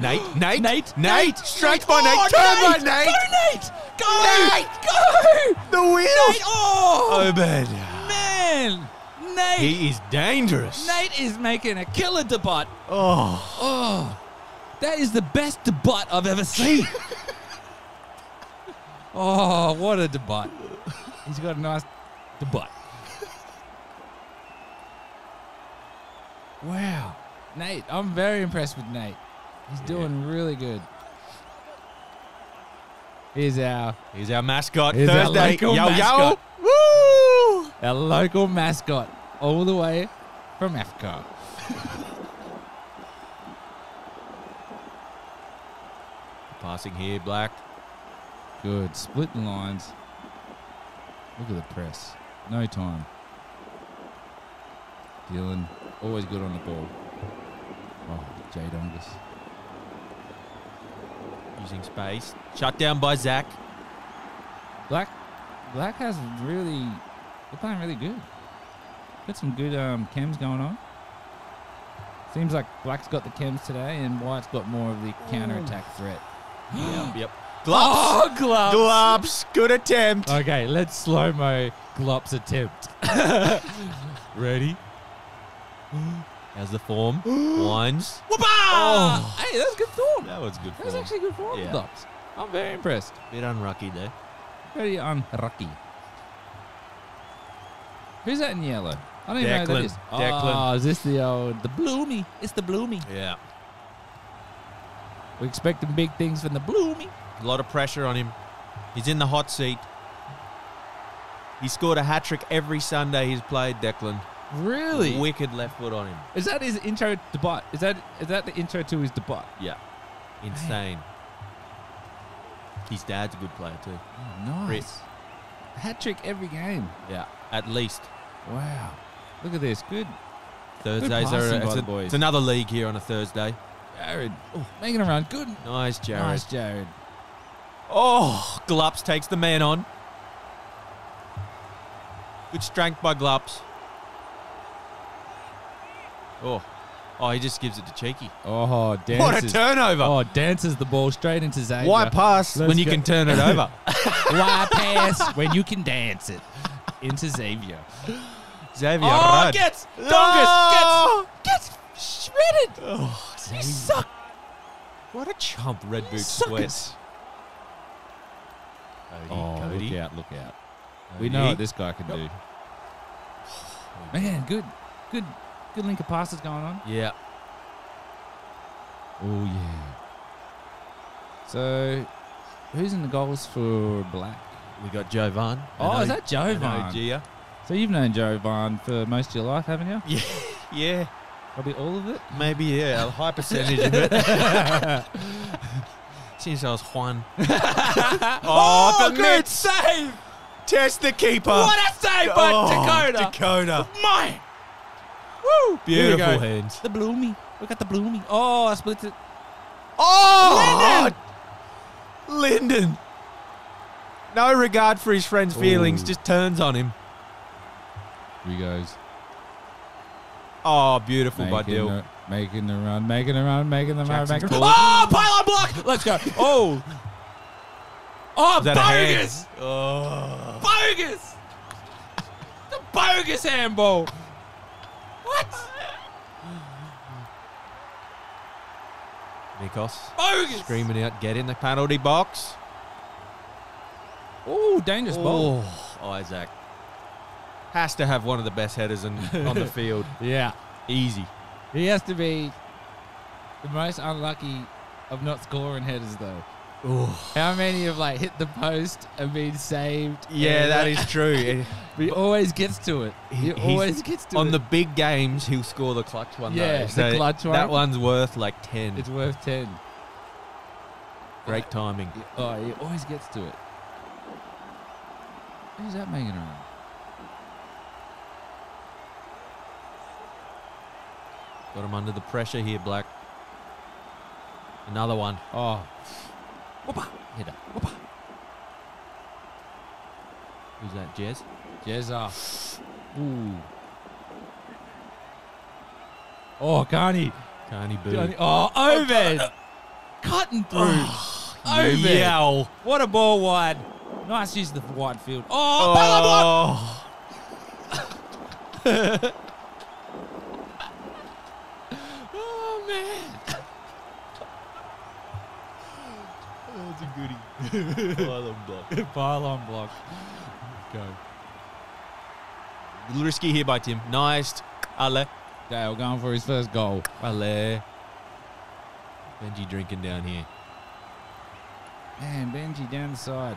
Nate, Nate, Nate, Nate, strike by Nate, Oh, turn by Nate. Go, Nate! Go! Nate! Go! The wheels. Oh, Obed. man! Nate! He is dangerous. Nate is making a killer debut. Oh. Oh, that is the best debut I've ever seen. [laughs] oh, what a debut. He's got a nice debut. Wow. Nate, I'm very impressed with Nate. He's doing really good. Here's our He's our mascot. Here's our Thursday. local yo, mascot. yo. Woo! our local mascot all the way from AFCA. Passing here, Black. Good. Split the lines. Look at the press. No time. Dylan, always good on the ball. Oh, Jay Dongus. Using space. Shut down by Zach. Black, Black has really, they're playing really good. Got some good um, chems going on. Seems like Black's got the chems today, and White's got more of the counter attack threat. yep, yep. Oh, gloves! Gloves. Good attempt. Okay, let's slow mo Glop's attempt. [laughs] Ready? How's the form? [gasps] Winds. Oh. Hey, that's good form. That was good form. actually good form, Yeah. Glops. I'm very impressed. Bit unlucky there. Very unlucky. Who's that in yellow? I don't even know who that Declan. is. Ah, Declan. Oh, is this the old the bloomy? It's the bloomy. Yeah. We're expecting big things from the bloomy. A lot of pressure on him. He's in the hot seat. He scored a hat trick every Sunday he's played, Declan. Really? Wicked left foot on him. is that his intro debut? Is that is that the intro to his debut? Yeah. Insane. His dad's a good player too. Oh, nice. Chris. Hat trick every game. Yeah. At least. Wow. Look at this. Good. Thursdays passing are it's, a- boys. it's another league here on a Thursday. Jared. Oh, making a run. Good. Nice, Jared. Nice, Jared. Oh, Glups takes the man on. Good strength by Glups. Oh, oh, he just gives it to Cheeky. Oh, dances. What a turnover! Oh, dances the ball straight into Xavier. Why pass Let's when you go. can turn it over? [laughs] Why pass when you can dance it into Xavier? Xavier Oh, Rudd. gets Dongus Oh! gets gets shredded. Oh, You Xavier. suck. What a chump Red Boot Suckers. sweats. Cody, Oh, Cody. look out! Look out! We know what this guy can Yep. do. [sighs] Man, good, good, good link of passes going on. Yeah. Oh yeah. So, who's in the goals for Black? We got Jovan. Oh, is that Jovan? Jovan? Gia. So you've known Jovan for most of your life, haven't you? Yeah. [laughs] Yeah. Probably all of it. Maybe, yeah. A high percentage of it. [laughs] [laughs] Since I was Juan. [laughs] Oh, the good mitts. save! Test the keeper. What a save by Oh, Dakota! Dakota. My, woo! Beautiful hands. The bloomy. Look at the bloomy. Oh, I split it. Oh! oh! Linden. Linden. No regard for his friend's feelings, Ooh. just turns on him. Here he goes. Oh, beautiful by Making Dill. Making the run, making the run, making the run, making the called. Oh, pylon block! Let's go. Oh. Oh, Is bogus! Oh. Bogus! The bogus handball. What? Nikos Bogus! screaming out, get in the penalty box. Oh, dangerous ball. Oh, Isaac. Has to have one of the best headers in, on the [laughs] field. Yeah. Easy. He has to be the most unlucky of not scoring headers, though. How many have like hit the post and been saved? Yeah, that is true. [laughs] He always gets to it. He, He- always gets to on it. On the big games, he'll score the clutch one. Yeah, though. the clutch one. That one's worth like 10. it's worth ten. Great timing. Oh, he always gets to it. Who's that making around? Got him under the pressure here, Black. Another one. Oh. Whoopa. Hit it. Whoopa. Who's that, Jez? Jezza. Ooh. Oh, Carney. Carney Boo. Carney. Oh, Obed. Cutting through. Oh, Obed. Yow. What a ball wide. Nice use of the wide field. Oh. Oh. [laughs] Oh, man. That's [laughs] a goodie. Pylon block. Pylon block. Go. Little risky here by Tim. Nice. Ale. Dale going for his first goal. Ale. Benji drinking down here. Man, Benji down the side.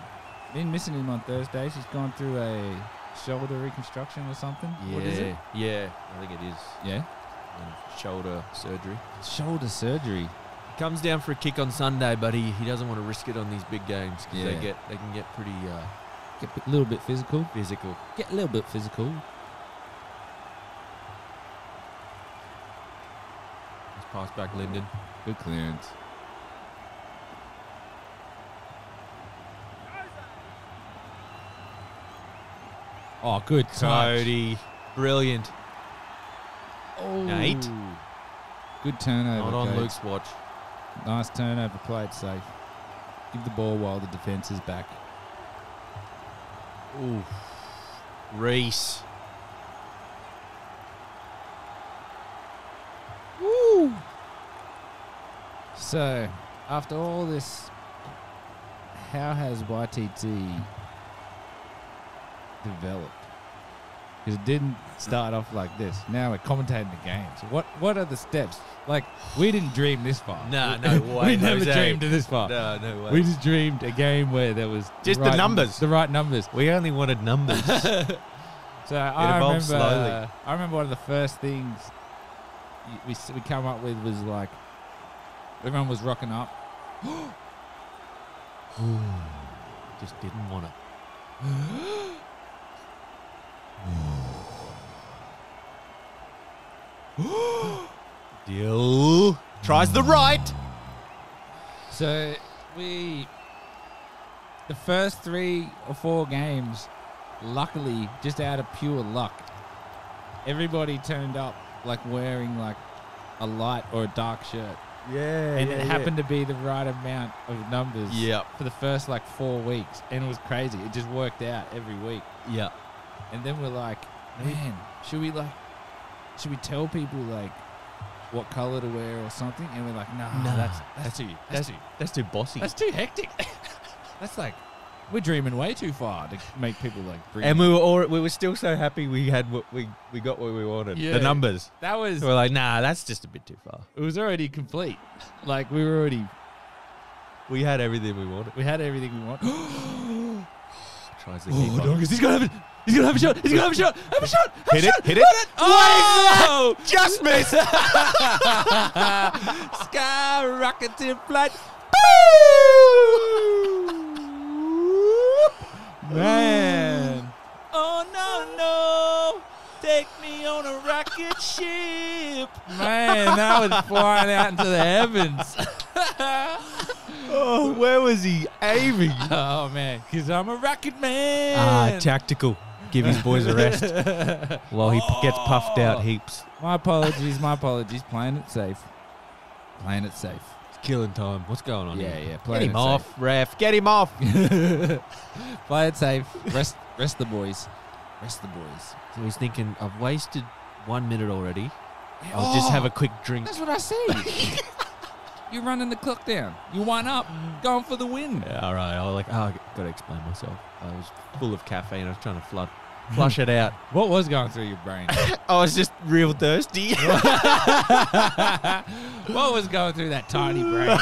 Been missing him on Thursdays. He's gone through a shoulder reconstruction or something. What is it? Yeah, I think it is. Yeah. Shoulder surgery. Shoulder surgery. He comes down for a kick on Sunday, but he, he doesn't want to risk it on these big games because Yeah. they get they can get pretty uh, Get a little bit physical. physical. Get a little bit physical. Let's pass back Linden. Good clearance. Oh, good touch. Cody, brilliant. Oh. Nate. Good turnover. Not on Coates. Luke's watch. Nice turnover. Played safe. Give the ball while the defence is back. Ooh, Reese. Woo! So, after all this, how has YTT developed? Because it didn't start off like this. Now we're commentating the games. What What are the steps? Like we didn't dream this far. Nah, We- no [laughs] way, we never Jose. dreamed this far. No, no way. We just dreamed a game where there was Just the right- numbers. the right numbers. we only wanted numbers. [laughs] So I remember, evolved slowly. uh, I remember one of the first things we we come up with was like everyone was rocking up. [gasps] [gasps] just didn't want it. [gasps] Deal. Tries the right. So we the first three or four games, luckily, just out of pure luck, everybody turned up like wearing like a light or a dark shirt, Yeah. and it happened to be the right amount of numbers. Yep. For the first like four weeks, and it was crazy. It just worked out every week. Yeah. And then we're like, man, should we like, should we tell people like what color to wear or something? And we're like, nah, Nah, that's that's too that's That's too that's too bossy. that's too hectic. [laughs] that's like we're dreaming way too far to make people like. Bring and we were all, we were still so happy we had what we we got what we wanted. Yeah. The numbers. that was we're like, nah, that's just a bit too far. it was already complete. Like we were already We had everything we wanted. we had everything we wanted. [gasps] [gasps] Tries to oh, keep up. he's gonna have it. He's gonna have a shot. He's gonna have a shot. Have a shot. Have Hit a it, shot. hit it. Oh! Just missed. [laughs] Skyrocketing flight. Man. Oh no no! Take me on a rocket ship. Man, that was flying out into the heavens. [laughs] oh, where was he aiming? Oh man, because I'm a rocket man. Ah, tactical. Give his boys a rest [laughs] while he p- gets puffed out heaps. my apologies, my apologies. Playing it safe. Playing it safe. It's killing time. What's going on Yeah, here? yeah. Get Playing him it off, ref. Get him off. safe. [laughs] Play it safe. Rest, rest the boys. Rest the boys. So he's thinking, I've wasted one minute already. I'll just oh, have a quick drink. That's what I said. [laughs] You're running the clock down. You one up, going for the win. Yeah, all right. I was like, oh, I got to explain myself. I was full of caffeine. I was trying to flood, [laughs] flush it out. What was going through your brain? [laughs] I was just real thirsty. [laughs] what was going through that tiny brain?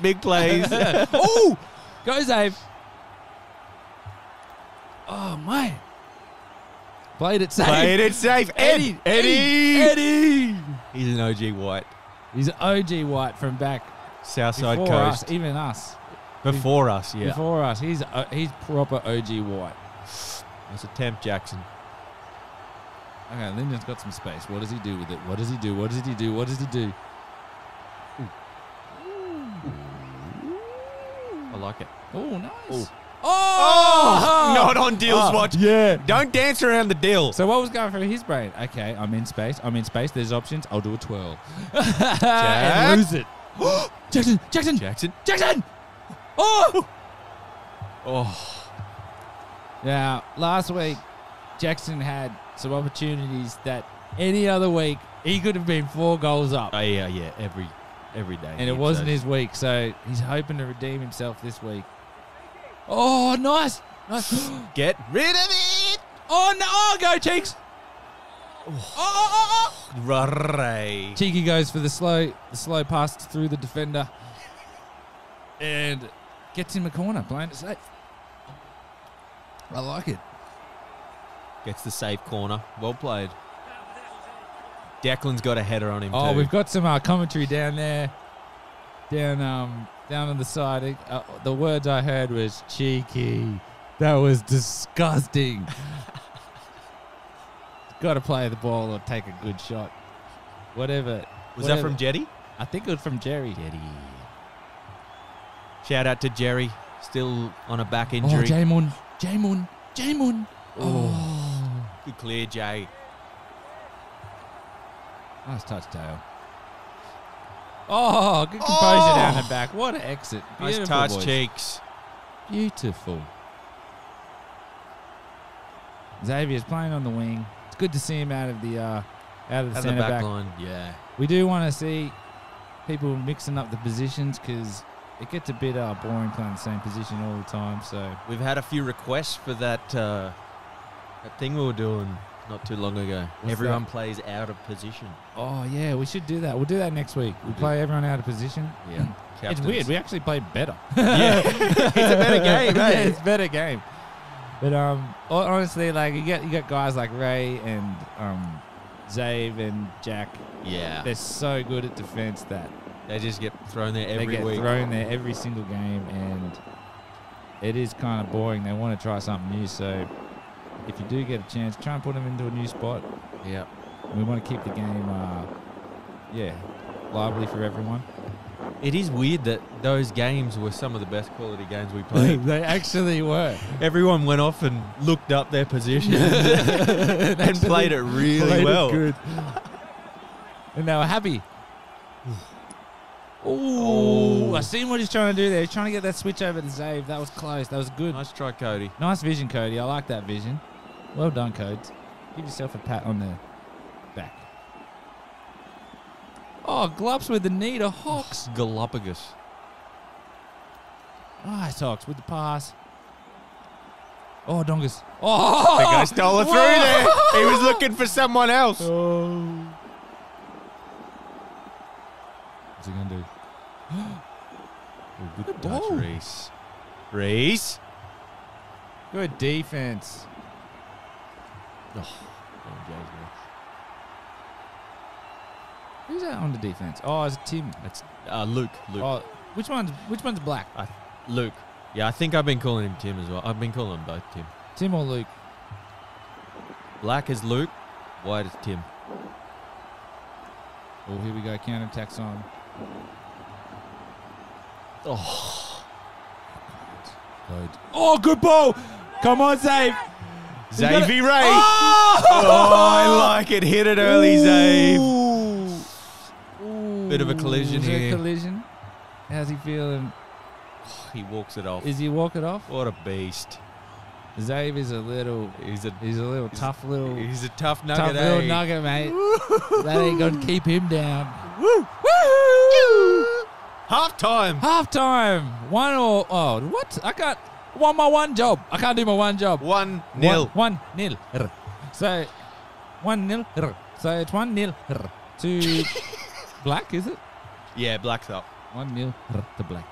Big plays. oh, go Zave. Oh man, played it safe. Played it safe. Eddie, Eddie. Eddie, Eddie. He's an OG white. He's OG White from back Southside Before Coast. us, even us. Before us, yeah. Before us, he's uh, he's proper OG white. That's a temp Jackson. Okay, Lyndon's got some space. What does he do with it? What does he do? What does he do? What does he do? I like it. Oh, nice. Ooh. Oh, [laughs] Not on Dill's Oh, watch. Yeah. Don't dance around the Dill. So what was going through his brain? Okay, I'm in space. I'm in space. There's options. I'll do a twirl. [laughs] Jack. and lose it. [gasps] Jackson, Jackson, Jackson. Jackson. Oh. Oh, Now, last week, Jackson had some opportunities that any other week he could have been four goals up. oh yeah, yeah. Every every day. and it wasn't his week, so he's hoping to redeem himself this week. Oh, nice, nice. [gasps] Get rid of it. Oh no! Oh, go Cheeks. Oh, oh, oh, oh. Ray. Cheeky goes for the slow, the slow pass through the defender, and gets in the corner, playing it safe. I like it. Gets the safe corner. Well played. Declan's got a header on him Oh, too. we've got some uh, commentary down there, down um down on the side. Uh, the words I heard was cheeky. That was disgusting. [laughs] got to play the ball or take a good shot. Whatever. Was that from Jetty? I think it was from Jerry. Jetty. Shout out to Jerry. Still on a back injury. Oh, injury. Jamon, Jamon, Jamon. Oh, Good clear, Jay. nice touch, tail. Oh, good composure Oh. down the back. What an exit. Nice Beautiful, touch, boys. cheeks. Beautiful. Xavier's playing on the wing. It's good to see him out of the uh, out of the At the centre back back. line, yeah. We do want to see people mixing up the positions because it gets a bit uh, boring playing the same position all the time. So We've had a few requests for that uh, that thing we were doing not too long ago. What's Everyone that? plays out of position. oh yeah, we should do that. We'll do that next week. We We'll do- play everyone out of position. Yeah. It's weird. We actually played better. [laughs] [laughs] Yeah. it's a better [laughs] game, yeah, eh? it's a better game. But um, honestly, like you get you got guys like Ray and um, Zave and Jack. Yeah. They're so good at defense that They just get thrown there every they get week. thrown there every single game, and it is kind of boring. They want to try something new, so if you do get a chance, try and put them into a new spot. Yeah. We want to keep the game, uh, yeah, lively for everyone. It is weird that those games were some of the best quality games we played. [laughs] they actually were. Everyone went off and looked up their position [laughs] [laughs] and played it really Played it well. good. and they were happy. Ooh, Oh. I seen what he's trying to do there. He's trying to get that switch over to Zave. That was close. That was good. Nice try, Cody. Nice vision, Cody. I like that vision. Well done, Codes. Give yourself a pat on the back. Oh, Glops with the knee to Hawks. Galapagos. Nice, Hawks with the pass. Oh, Dongus. Oh, The guy oh! stole it through there. He was looking for someone else. Oh. What's he going to do? Oh, [gasps] good touch, Reese. Reese. Good defense. Oh, Who's that on the defense? Oh, it's Tim. That's uh, Luke. Luke. Oh, which one's which one's black? Luke. Yeah, I think I've been calling him Tim as well. I've been calling them both Tim. Tim or Luke? Black is Luke. White is Tim. Oh, here we go. Counter attacks on. Oh, Good. Oh, good ball. Come on, save. Xavier Ray. Oh! Oh, I like it. Hit it early, Zave. Ooh. Bit of a collision Is there a here. collision. How's he feeling? He walks it off. Is he walk it off? What a beast. Zave is a little. He's a He's a little He's- tough little. he's a tough nugget. tough little eh? nugget, mate. that ain't gonna keep him down. Woo. Half time. Half time. One or oh what? I can't. One my one job. I can't do my one job. One nil. One, one nil. So one nil. So it's one nil to [laughs] black, is it? Yeah, black's up. One nil to black.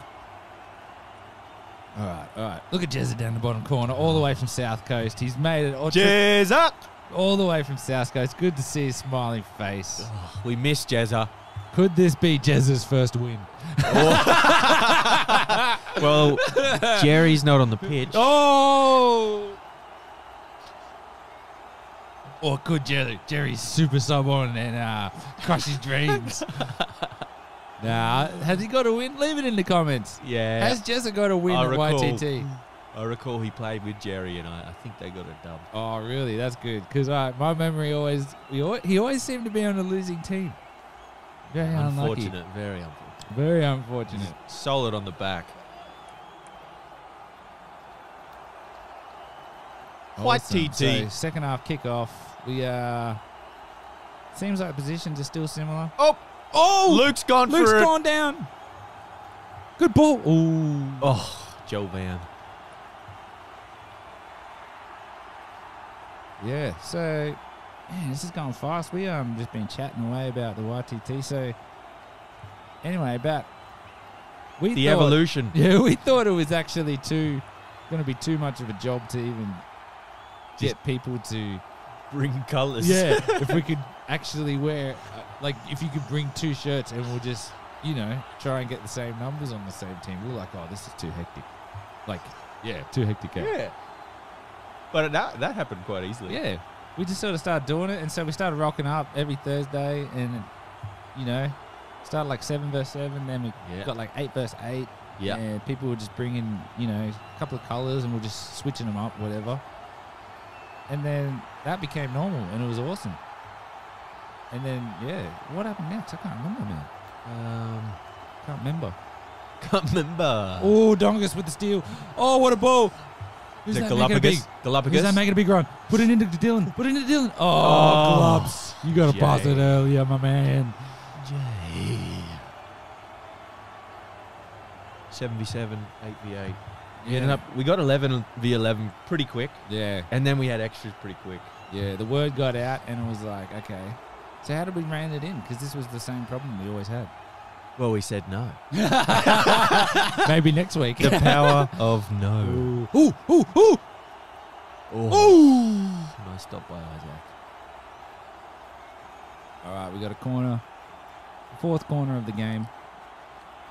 All right, all right. Look at Jezza down the bottom corner, all the way from South Coast. He's made it up. all the way from South Coast. Good to see his smiling face. We miss Jezza. Could this be Jez's first win? [laughs] Well, Jerry's not on the pitch. Oh! Or could Jerry Jerry's super sub on and uh, crush his dreams? [laughs] nah, has he got a win? Leave it in the comments. Yeah. Has Jezza got a win I at recall. YTT? I recall he played with Jerry, and I, I think they got a dub. Oh, really? That's good. Because uh, my memory always, always, he always seemed to be on a losing team. Very unlucky. Unfortunate, very unfortunate. Very unfortunate. Solid on the back. Quite Awesome. TT. So second half kickoff. We uh, seems like positions are still similar. Oh, Oh, Luke's gone Luke's for it. gone down. Good ball. Ooh. Oh, Jovan. Yeah. So, man, this is going fast. We um just been chatting away about the YTT. So, anyway, about we The thought, evolution. [laughs] Yeah, we thought it was actually too going to be too much of a job to even get people to. Bring colours. Yeah, [laughs] if we could actually wear, uh, like, if you could bring two shirts and we'll just, you know, try and get the same numbers on the same team. We are like, oh, this is too hectic. Like, yeah, too hectic. Yeah. But that, that happened quite easily. Yeah, we just sort of started doing it, and so we started rocking up every Thursday, and you know, started like seven verse seven, then we Yeah. got like eight verse eight, Yeah. and people were just bringing, you know, a couple of colors, and we're just switching them up, whatever. And then that became normal, and it was awesome. And then yeah, what happened next? I can't remember, man. Um, Can't remember. can't remember. Oh, Dongus with the steal. Oh, what a ball! Who's it that making a big? Galapagos? Galapagos? Who's that making a big run? Put it into Dylan. Put it into Dylan. Oh, Oh, gloves. You got to pass it earlier, my man. Jay. 7v7, 8v8. We ended up, we got 11 v 11 pretty quick, Yeah, and then we had extras pretty quick. yeah. The word got out, and it was like, okay. So how did we rein it in? Because this was the same problem we always had. Well, we said no. [laughs] Maybe next week. The power of no. Ooh, ooh, ooh, ooh. Oh. Nice stop by Isaac. All right, we got a corner. Fourth corner of the game.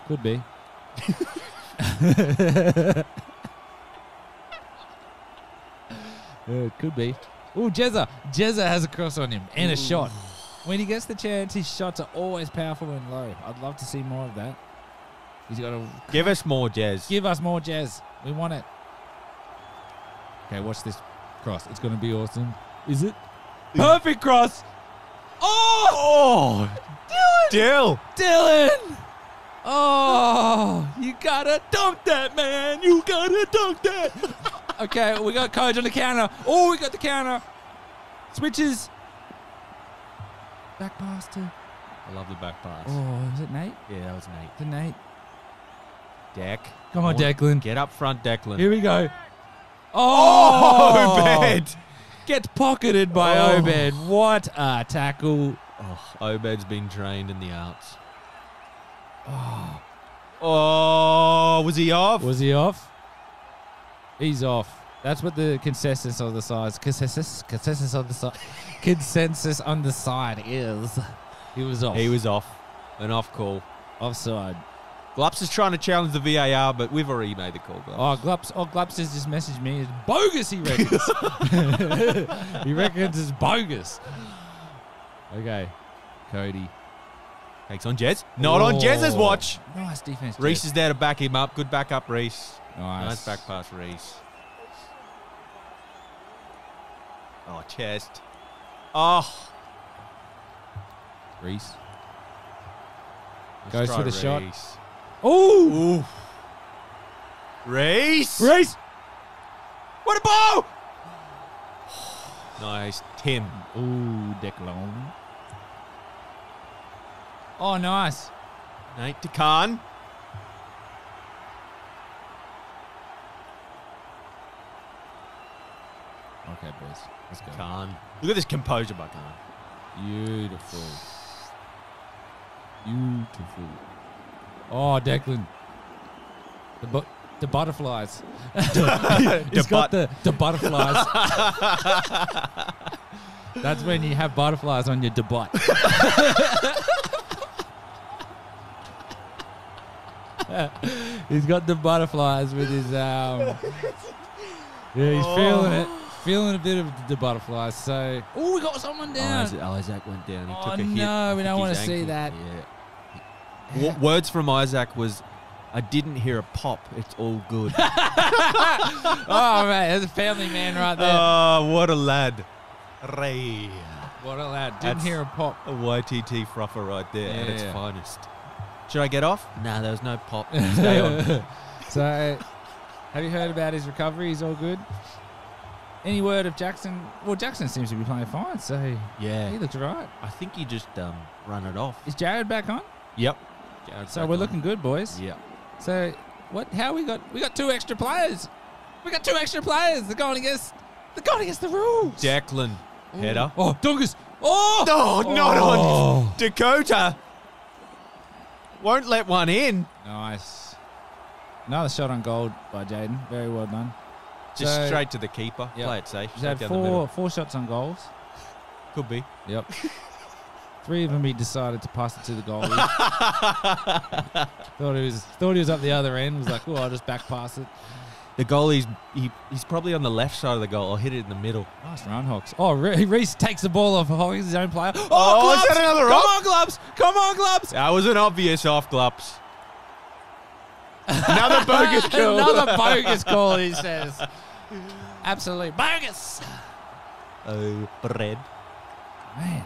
Could be. It [laughs] uh, could be. Oh, Jezza. Jezza has a cross on him and a shot. When he gets the chance, his shots are always powerful and low. I'd love to see more of that. He's got to Give us more, Jez. give us more Jazz. We want it. Okay, watch this cross. It's going to be awesome. Is it? Perfect cross. Oh, Oh, Dill. Dylan! Oh, you gotta dunk that, man. You gotta dunk that. [laughs] okay, we got Coach on the counter. Oh, we got the counter. Switches. Back pass to. I love the back pass. Oh, is it Nate? Yeah, that was Nate. It Nate? Deck. Come on, Declan. Get up front, Declan. Here we go. Oh, oh! [laughs] Obed. Gets pocketed by Oh. Obed. What a tackle. Oh, Obed's been trained in the arts. Oh, Oh, was he off? was he off? He's off. That's what the consensus on the side. Consensus, consensus on the side. consensus on the side is. He was off. He was off. An off call. offside. Glups is trying to challenge the VAR, but we've already made the call, Glups. Oh, Glups. Oh, Glups has just messaged me. It's bogus. He reckons. [laughs] [laughs] he reckons it's bogus. Okay, Cody. Takes on Jez. Not on Jez's watch. Nice defense. Reese is there to back him up. Good back up, Reese. nice. Nice back pass, Reese. Oh, chest. Oh. Reese. Let's Goes for the shot. Reese. Oh, Ooh. Reese. Reese. What a ball! Nice. 10. Ooh, Declan. Oh, nice. Nate to Okay, boys. Let's go. Khan. Look at this composure by Khan. Beautiful. Beautiful. Oh, Declan. The bu- the butterflies. [laughs] He's got the, the butterflies. [laughs] That's when you have butterflies on your debut. [laughs] he's got the butterflies with his um. Yeah, he's feeling it. Feeling a bit of the butterflies. So, oh, we got someone down. Isaac, Isaac went down. He Oh, took a hit. no, we don't wanna see that. Yeah. W- words from Isaac was, "I didn't hear a pop. It's all good." [laughs] oh man, there's a family man right there. oh, what a lad! Ray, what a lad! Didn't that's- hear a pop. a YTT fruffer right there at its finest. Should I get off? Nah, there was no pop. [laughs] Stay on. [laughs] so, have you heard about his recovery? He's all good. Any word of Jackson? Well, Jackson seems to be playing fine, so Yeah, he looks right. I think he just um, run it off. Is Jared back on? Yep. So we're looking good, boys. Yeah. So what? How we got? We got two extra players. We got two extra players. They're going against. They're going against the rules. Declan, header. Oh, Dungus. Oh. No, not on Oh. Dakota. Won't let one in. Nice. Another shot on goal by Jaydin. Very well done. Just So- straight to the keeper. Yep. Play it safe. He's had down the middle. four four shots on goals. [laughs] Could be. Yep. Three of them he decided to pass it to the goalie. [laughs] thought he was thought he was up the other end. Was like, oh, I'll just back pass it. The goalie's he, he's probably on the left side of the goal. I'll hit it in the middle. Nice run, Hawks. Oh, Re- Reese takes the ball off Hawks, his own player. Oh, Oh, is gloves! that another Come off? on, gloves! Come on, gloves! That was an obvious off gloves. [laughs] Another bogus call. Another bogus call, he says. Absolutely bogus. Oh, bread. Man.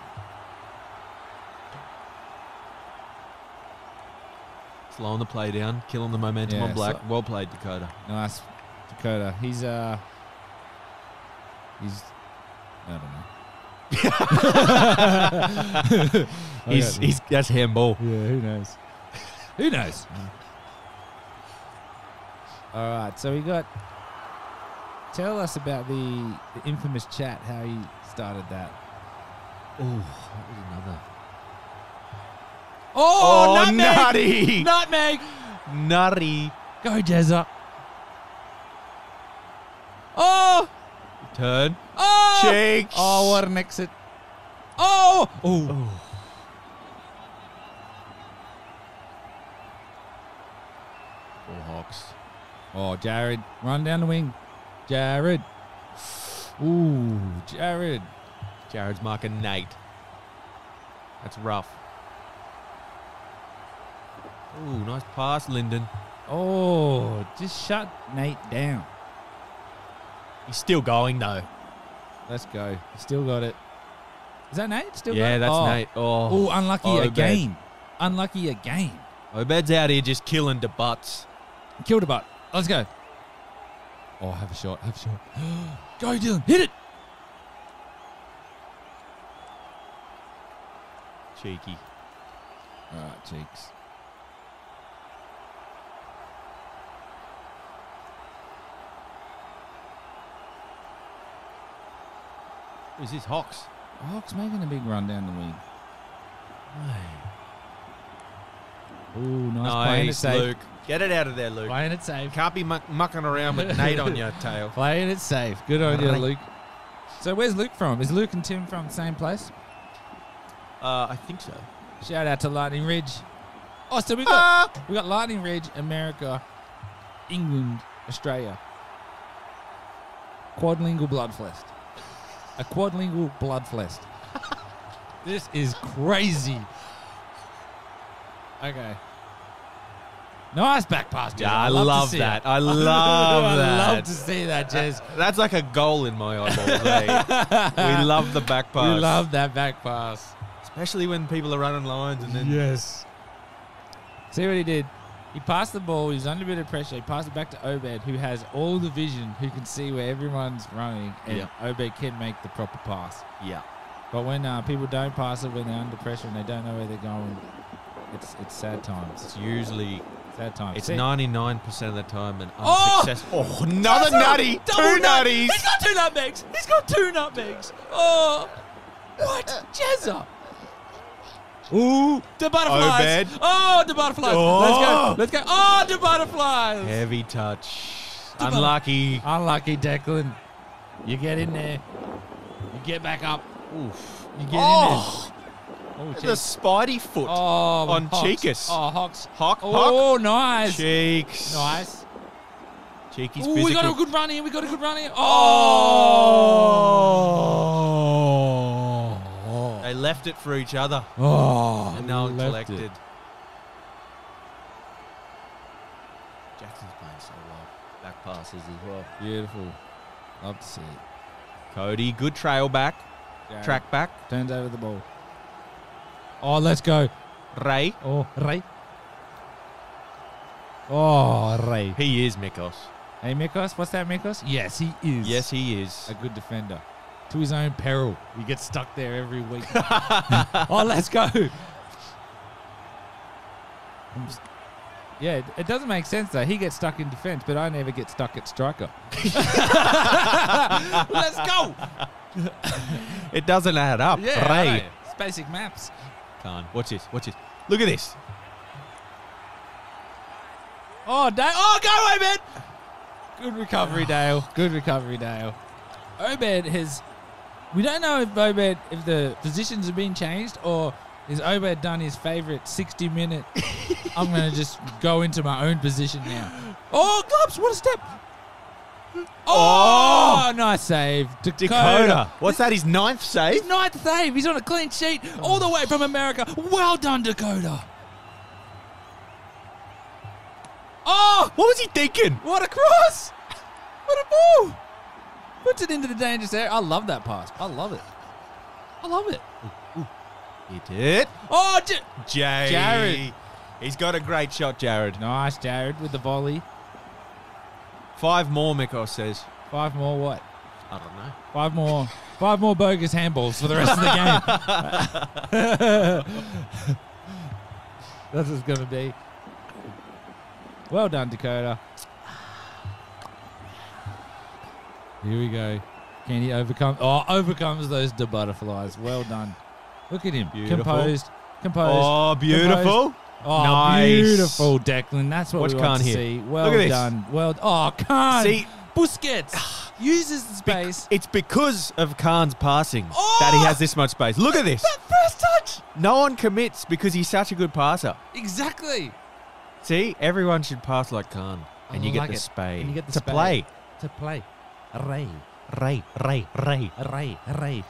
Slowing the play down, killing the momentum Yeah, on black. so- well played, Dakota. Nice. Dakota. He's uh he's I don't know. [laughs] He's, Okay. he's that's handball. Yeah, who knows? who knows? All right, so we got. Tell us about the, the infamous chat. How you started that? Oh, that was another. Oh, Oh, nutmeg! nutty! Nutmeg! Nutty. Go, Jezza! Oh! Turn. Oh! Cheeks. Oh, what an exit! Oh! Oh! Oh. Hawks. Oh, Jared, run down the wing. Jared. Ooh, Jared. Jared's marking Nate. That's rough. Ooh, nice pass, Lyndon. Oh, just shut Nate down. He's still going though. Let's go. Still got it. Is that Nate? Still yeah, that's oh. Nate. Oh, Oh, unlucky Oh, again. Unlucky again. Obed's out here just killing the butts. Killed a butt. Let's go. Oh, have a shot. Have a shot. [gasps] go, Dylan. Hit it. Cheeky. All right, cheeks. Is this Hawks? Hawks making a big run down the wing. Ooh, nice. Playing it Nice, safe. Luke. Get it out of there, Luke. Playing it safe. Can't be muck- mucking around with [laughs] Nate on your tail. Playing it safe. Good on you, Right. Luke. So where's Luke from? Is Luke and Tim from the same place? Uh, I think so. Shout out to Lightning Ridge. Oh, so we got we got Lightning Ridge, America, England, Australia. Quadlingual bloodfest. A quadlingual bloodfest. [laughs] this is crazy. Okay. Nice back pass, Jez. Yeah, I love, love that. it. I [laughs] love I that. love to see that, Jez. That's like a goal in my eyeballs. eh? we [laughs] love the back pass. We love that back pass. especially when people are running lines and then Yes. See what he did? He passed the ball. He was under a bit of pressure. He passed it back to Obed, who has all the vision, who can see where everyone's running, and Yeah. Obed can make the proper pass. yeah. But when uh, people don't pass it, when they're under pressure and they don't know where they're going, it's it's sad times. It's usually Sad times. it's See? ninety nine percent of the time an Oh! unsuccessful. Oh, another Double nutty, two nut- nutties. He's got two nutmegs. He's got two nutmegs. Oh, what, Jezza? Ooh, the butterflies. Oh, Obed. Oh, the butterflies. Oh. Let's go. Oh. Let's go. Oh, the butterflies. Heavy touch. Double- Unlucky. Unlucky, Declan. You get in there. You get back up. Oof. You get Oh. Oh, The. Spidey foot. Oh, on Hawks. Cheekus. Oh, Hawks. Hawk, Hawk. Oh, nice. Cheeks. Nice. Cheeky's Oh, physical. we got a good run here. We got a good run here. Oh. oh. They left it for each other, Oh. and no one collected. it. Jackson's playing so well. Back passes as well. Beautiful. Love to see it. Cody, good trail back, Jared track back. Turns over the ball. Oh, let's go. Ray, Oh, Ray. Oh, Ray. he is Mikos. Hey, Mikos. What's that, Mikos? Yes, he is. Yes, he is. A good defender. To his own peril. He gets stuck there every week. [laughs] [laughs] oh, let's go. Just- yeah, it, doesn't make sense though. He gets stuck in defense, but I never get stuck at striker. [laughs] let's go. It doesn't add up. Yeah, know. It's basic maps. Khan, watch this. Watch this. Look at this. Oh, Dale. Oh, go, away, Obed. Good recovery, Dale. Good recovery, Dale. Obed has. We don't know if Obed, if the positions have been changed or is Obed done his favourite 60 minute. I'm going to just go into my own position now. Oh, Gloves, what a step. Oh, oh, nice save. Dakota. Dakota. What's that? His ninth save? His ninth save. He's on a clean sheet all the way from America. Well done, Dakota. Oh, What was he thinking? what a cross! What a ball! Puts it into the dangerous area. I love that pass. I love it. I love it. Hit it. Oh, J- Jay. Jared. He's got a great shot, Jared. nice, Jared, with the volley. Five more, Mikos says. Five more. What? I don't know. Five more. Five more bogus handballs for the rest of the game. [laughs] That's what it's going to be. Well done, Dakota. Here we go. Can he overcome? Oh, overcomes those the butterflies. Well done. Look at him. Beautiful. Composed. Composed. Oh, beautiful. Oh, nice. beautiful, Declan. That's what Watch we want Khan to here. see. Well Look at this. done. Well. Oh, Khan. See, Busquets ah. uses the space. it's because of Khan's passing Oh! that he has this much space. Look at this. That first touch. No one commits because he's such a good passer. Exactly. See, everyone should pass like Khan, and I you get like the it. spade And you get the to spade. play. To play. Ray. Ray, Ray, Ray. Ray. Ray.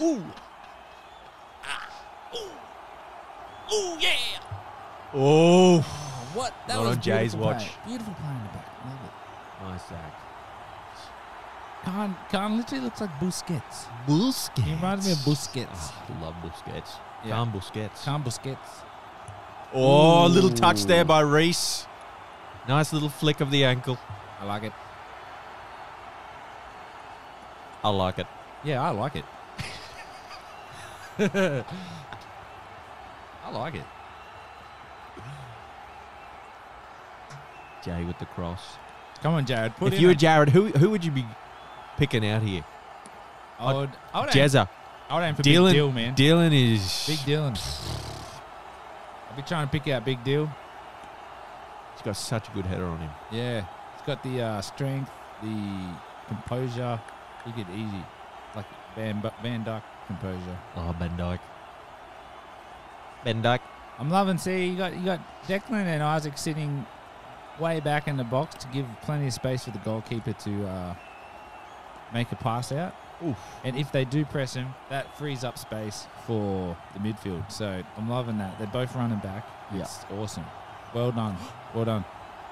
Ooh. Ooh, yeah. Oh. oh, What? That Not was on Jay's beautiful watch. play. Beautiful play in the back. Love it. nice Zach. Khan, Khan literally looks like Busquets. Busquets. He reminds me of Busquets. Oh, love Busquets. Yeah. Khan Busquets. Khan Busquets. Oh, little touch there by Reese. Nice little flick of the ankle. I like it. I like it. Yeah, I like it. [laughs] I like it. Jay with the cross. Come on, Jared. Put if you were Jared, who who would you be picking out here? I would, I would, aim, Jezza. I would aim for Dylan. Big Deal, man. Dylan is. Big Dylan. I'll be trying to pick out Big Deal. He's got such a good header on him. Yeah, he's got the uh, strength, the composure. He get easy, like Van Van Dijk composure. Oh, Ben Dyke. Ben Dyke. I'm loving. See, you got you got Declan and Isaac sitting way back in the box to give plenty of space for the goalkeeper to uh, make a pass out. Oof. And if they do press him, that frees up space for the midfield. So I'm loving that. They're both running back. Yeah. It's awesome. Well done. Well done.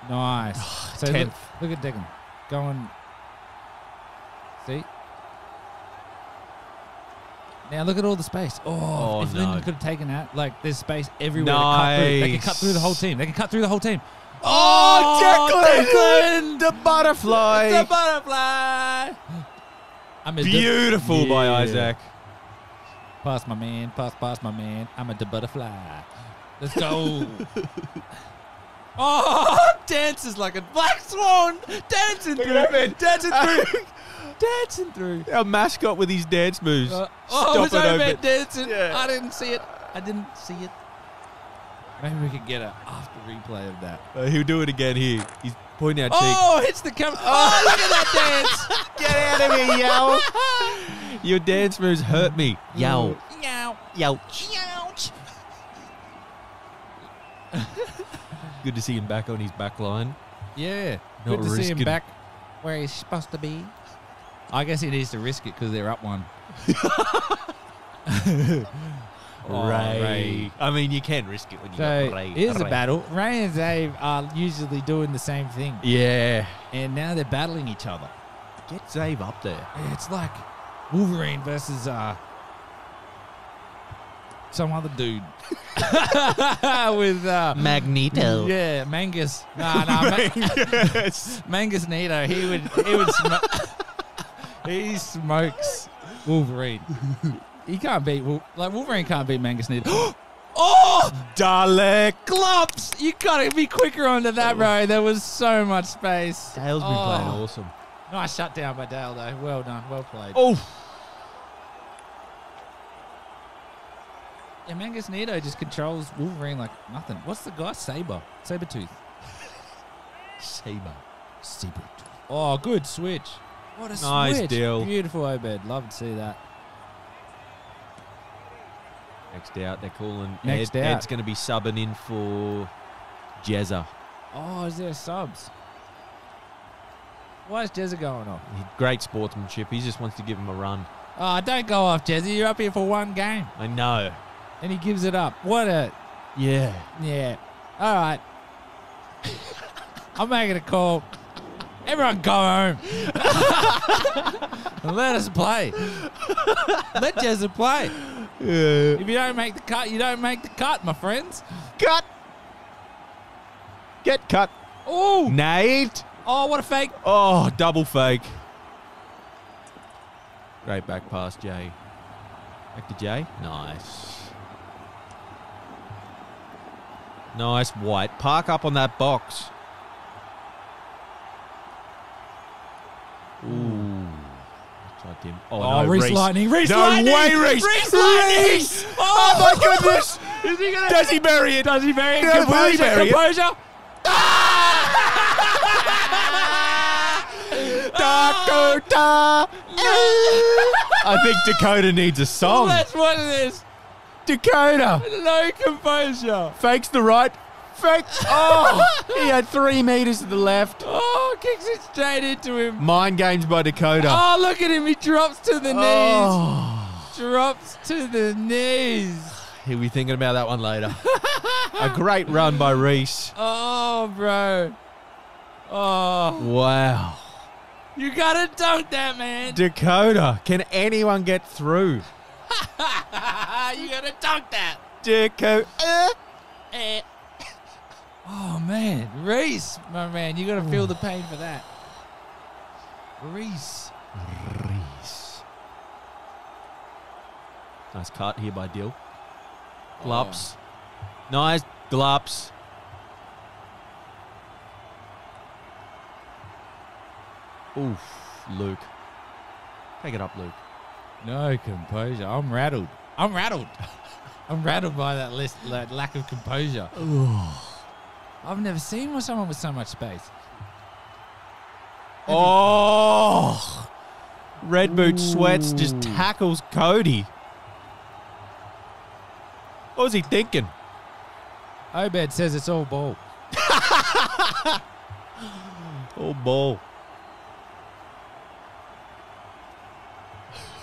Nice. [sighs] so look, look at Declan going. See. Now look at all the space. Oh, Oh, if no. Linden could have taken that, like there's space everywhere to cut through. They can cut through the whole team. They can cut through the whole team. Oh, oh Declan! The butterfly. The butterfly. I'm a Beautiful by Yeah. Isaac. Pass my man, pass, pass my man. I'm a the butterfly. Let's go. [laughs] oh, dances like a black swan. Dancing through. Dancing through. [laughs] dancing through. Our mascot with his dance moves. Uh, Stop oh, it was it, over Obed. dancing. Yeah. I didn't see it. I didn't see it. Maybe we could get a after replay of that. Uh, he'll do it again here. He's pointing out Oh, hits the camera. Oh, look at that [laughs] dance. Get out of here, yo. [laughs] Your dance moves hurt me. Yow. Yow. Youch. Youch. Good to see him back on his back line. Yeah. Not Good to see him back where he's supposed to be. I guess he needs to risk it because they're up one. [laughs] Oh, Ray. I mean, you can risk it when you So got Ray. here's a battle. Ray and Zave are usually doing the same thing, Yeah. and now they're battling each other. Get Zave up there. It's like Wolverine versus uh some other dude [laughs] with uh Magneto. yeah Mangus. Nah, nah, Ma- [laughs] Mangus Nito. He would he would sm- he smokes Wolverine. He can't beat Wol- like Wolverine can't beat Mangus Nito. [gasps] oh, Dalek. glops! You gotta be quicker onto that, oh. bro. There was so much space. Dale's been Oh. playing awesome. Nice shutdown by Dale, though. Well done. Well played. Oh. Yeah, Mangus Nito just controls Wolverine like nothing. What's the guy? Saber. Sabretooth. Saber. Sabretooth. [laughs] Oh, good switch. What a Nice switch. deal. Beautiful Obed. Love to see that. Next out, they're calling. Next Ed, out. Ed's going to be subbing in for Jezza. Oh, is there subs? Why is Jezza going off? Great sportsmanship. He just wants to give him a run. Oh, don't go off, Jezza. You're up here for one game. I know. And he gives it up. What a. Yeah. Yeah. All right. [laughs] I'm making a call. Everyone go home. And [laughs] Let us play. Let Jezza play. Yeah. If you don't make the cut, you don't make the cut, my friends. Cut. Get cut. Oh, Nate. oh, what a fake. Oh, double fake. Great back pass, Jay. Back to Jay. Nice. Nice white. Park up on that box. Ooh. Tried him. Oh, Oh, no, Reese Lightning. Reese no Lightning. way, Reese. Reese Lightning. Reese. Oh, oh my goodness. Is he gonna? Does he bury it? Does he bury it? No, will he composure, bury it? [laughs] Dakota. I think Dakota needs a song. That's what it is. Dakota No composure. fakes the right. Fake. [laughs] Oh, he had three meters to the left. Oh, kicks it straight into him. Mind games by Dakota. Oh, look at him. He drops to the knees. Oh. Drops to the knees. He'll be thinking about that one later. a great run by Reese. Oh, bro. Oh, Wow. you gotta dunk that, man. Dakota, can anyone get through? [laughs] you gotta dunk that. Dakota. Eh. Oh man, Reese, my man, you gotta feel the pain for that. Reese. Reese. Nice cut here by Dill. Oh, glops. Nice glops. Oof, Luke. Take it up, Luke. No composure. I'm rattled. I'm rattled. [laughs] I'm rattled by that list, that lack of composure. I've never seen someone with so much space. Oh! Red Boot Sweats just tackles Cody. What was he thinking? Obed says it's all ball. [laughs] Oh, ball.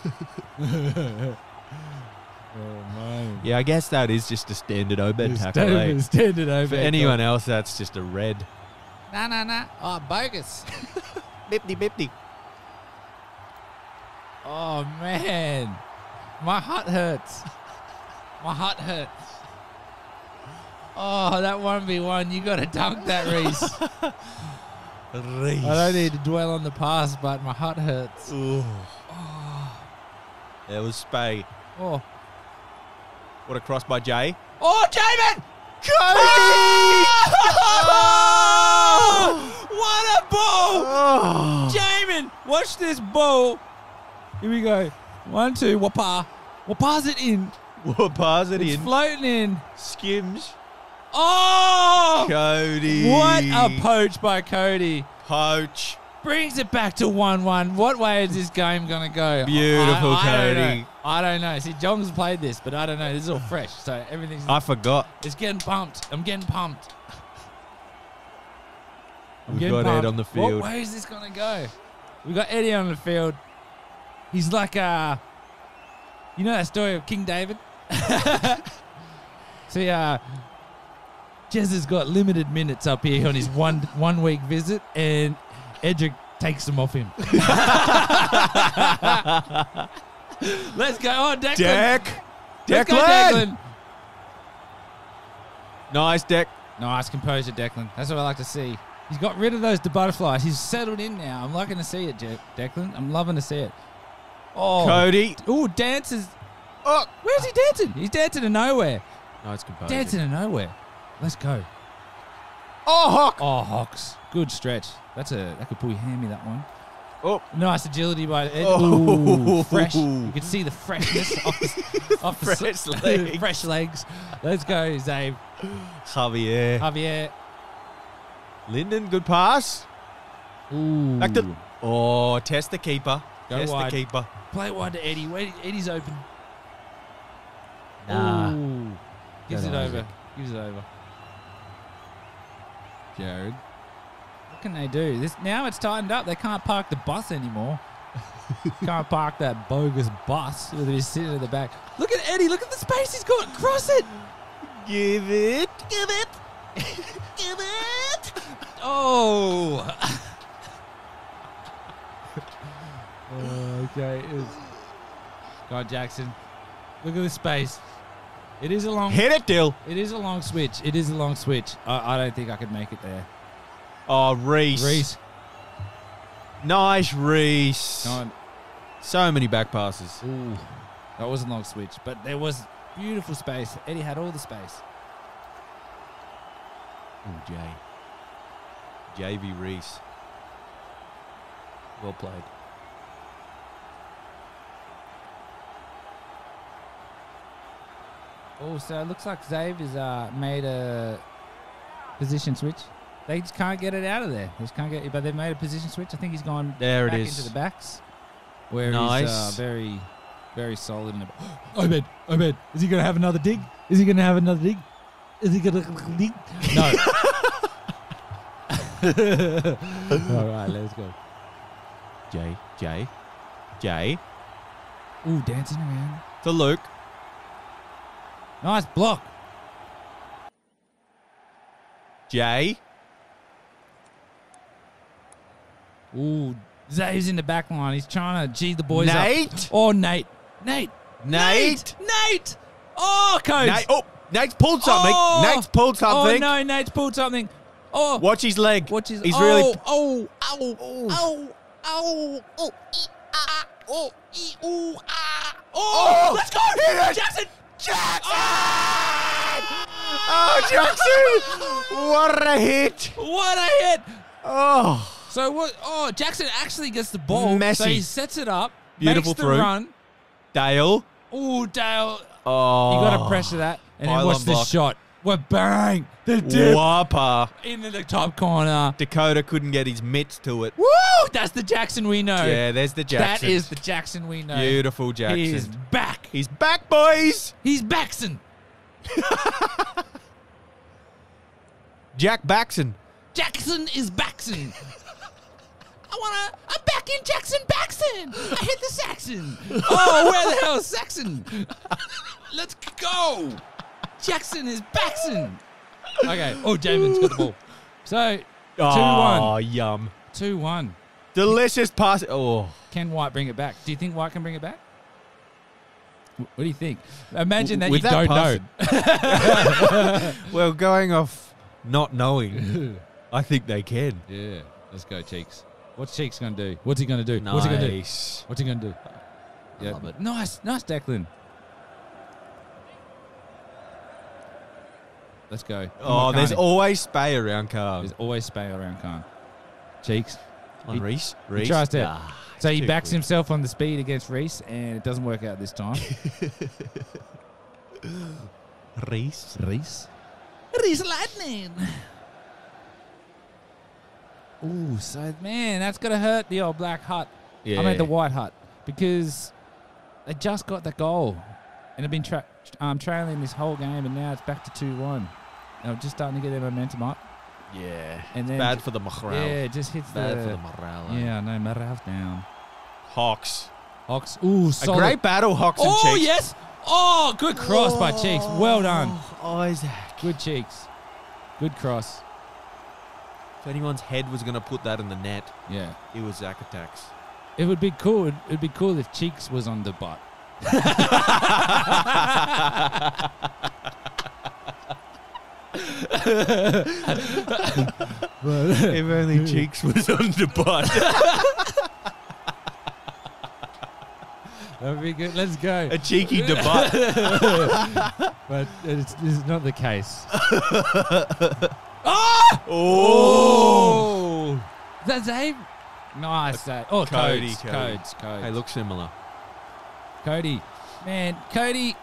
[laughs] Oh. Yeah, I guess that is just a standard Obed tackle. eh? Standard, standard Obed. For anyone else, that's just a red. Nah, nah, nah. Oh, bogus. [laughs] Bipty bipty. Oh man, my heart hurts. My heart hurts. Oh, that one v one, you got to dunk that, Reese. Reese. I don't need to dwell on the past, but my heart hurts. Ooh. There was Spay. Oh, What a cross by Jay. oh, Jamin! Cody! Oh! What a ball! Oh. Jamin, watch this ball. Here we go. One, two, wapa. Wapa's it in. What it It's in? floating in. Skims. Oh! Cody. What a poach by Cody. poach. Brings it back to 1 1. What way is this game going to go? Beautiful, I, I don't know. I don't know. See, Jong's played this, but I don't know. This is all fresh. So everything's. I forgot. it's getting pumped. I'm getting pumped. I'm We've getting got Ed on the field. What way is this going to go? We've got Eddie on the field. He's like, uh, you know that story of King David? [laughs] See, uh, Jez has got limited minutes up here on his one one week visit, and Edric takes them off him. [laughs] Let's go. Oh, Declan. Deck. Let's go, Declan. Declan. Nice, Deck. Nice composure, Declan. That's what I like to see. He's got rid of those butterflies. He's settled in now. I'm liking to see it, Je- Declan. I'm loving to see it. Oh, Cody. oh, dances. Oh. Where's he dancing? He's dancing to nowhere. Nice composure. Dancing to nowhere. Let's go. Oh, Hawk. Oh, Hawks. Good stretch. That's a that could pull your me that one. Oh. Nice agility by Ed. Oh. Ooh, fresh. You can see the freshness [laughs] off the, off the Fresh legs. [laughs] fresh legs. Let's go, Zabe. Javier. Javier. Linden, good pass. Ooh. Back to. Oh, test the keeper. Go test wide. the keeper. Play it wide to Eddie. Wait, Eddie's open. Nah. Ooh. Gives it over. Gives it over. Jared. What can they do? This now it's tightened up. They can't park the bus anymore. [laughs] can't park that bogus bus with his sitting at the back. Look at Eddie. Look at the space he's got. Cross it. Give it. Give it. Give it. Oh. [laughs] okay. It's... God, Jackson. Look at the space. It is a long. Hit it, Dill. It is a long switch. It is a long switch. I, I don't think I could make it there. Oh, Reese. Reese, Nice, Reese. So many back passes. Ooh, that was a long switch, but there was beautiful space. Eddie had all the space. Oh, Jay. JV Reese. Well played. Oh, so it looks like Zave has uh, made a position switch. They just can't get it out of there. They just can't get. But they've made a position switch. I think he's gone There it back is. into the backs, where he's uh, very, very solid. In the, [gasps] Obed, Obed, is he going to have another dig? Is he going to have another dig? Is he going to dig? No. [laughs] [laughs] All right, let's go. Jay. Jay. Jay. Ooh, dancing around. To Luke. Nice block. Jay. Ooh, Zave's in the back line. He's trying to G the boys up. Nate. Oh, Nate. Nate. Nate. Nate. Nate. Oh, coach. Nate. Oh, Nate's pulled something. Oh. Nate's pulled something. Oh, no, Nate's pulled something. Oh, Watch his leg. Watch his. He's oh, really. Oh, Ow. Ow. Ow. Oh. ee, ah. Oh. ee, ooh, ah. oh, Let's go. Jackson. Jackson. Oh, Jackson! what a hit! what a hit. Oh, So what? Oh, Jackson actually gets the ball. So he sets it up. Beautiful makes the through. run. Dale. Oh, Dale. Oh, You got to pressure that. And then watch the block. shot. What bang. The dip Whopper. into the top corner. Dakota couldn't get his mitts to it. Woo! That's the Jackson we know. Yeah, there's the Jackson. That is the Jackson we know. beautiful Jackson. He is back. He's back, boys. He's Baxon. [laughs] Jack Baxon. Jackson is Baxon. I wanna. I'm back in Jackson Baxon. I hit the Saxon. [laughs] Oh, where the hell is Saxon? [laughs] Let's go. Jackson is Baxon. Okay. Oh, Jamin's got the ball. So two Oh, one. yum. Two one. Delicious pass. Oh, Can White bring it back? Do you think White can bring it back? What do you think? Imagine that With you that don't know. [laughs] well, going off not knowing, I think they can. Yeah, let's go, Cheeks. What's Cheeks gonna do? What's he gonna do? What's he gonna do? What's he gonna do? Yeah, it. nice, nice, Declan. Let's go. Oh, there's always spay around Carl. there's always spay around Khan. Cheeks. On he- Reese. He Reese. tries to. Ah, so he backs himself on the speed against Reese, and it doesn't work out this time. [laughs] Reese. Reese. Reese Lightning. Ooh, so man, that's gonna hurt the old black hut. Yeah. I mean the white hut because they just got the goal and have been tra- um, trailing this whole game, and now it's back to two one. They're just starting to get their momentum up, Yeah. and then Bad for the morale. yeah, it just hits Bad the for the morale. eh? yeah. No, morale's down. Hawks. Hawks. Ooh, A great battle, Hawks and Oh Cheeks. yes. Oh, good cross by Cheeks. Well done. Oh, Isaac. Good Cheeks. Good cross. If anyone's head was going to put that in the net, Yeah. it was Zach Attacks. It would be cool. It would be cool if Cheeks was on the butt. [laughs] if only Cheeks was on the butt. That would be good. Let's go. A cheeky debut. [laughs] But it's, it's not the case. [laughs] oh! Is that Zabe? Nice. Zabe. Oh, Cody, codes, Cody. codes, codes. They look similar. Cody, man, Cody.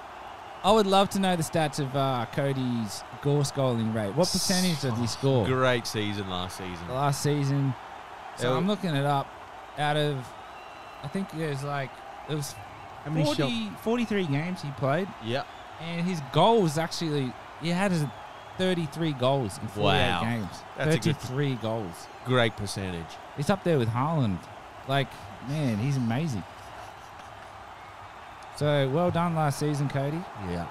I would love to know the stats of uh, Cody's goal scoring rate. What percentage did he score Great season last season. last season? So Yeah. I'm looking it up. Out of, I think there's like it was How many 40, 43 games he played, Yeah. and his goals actually he had his 33 goals in 48 Wow. games. That's a good- 33 goals. Great percentage. He's up there with Haaland. Like, man, he's amazing. So well done last season, Cody. Yeah.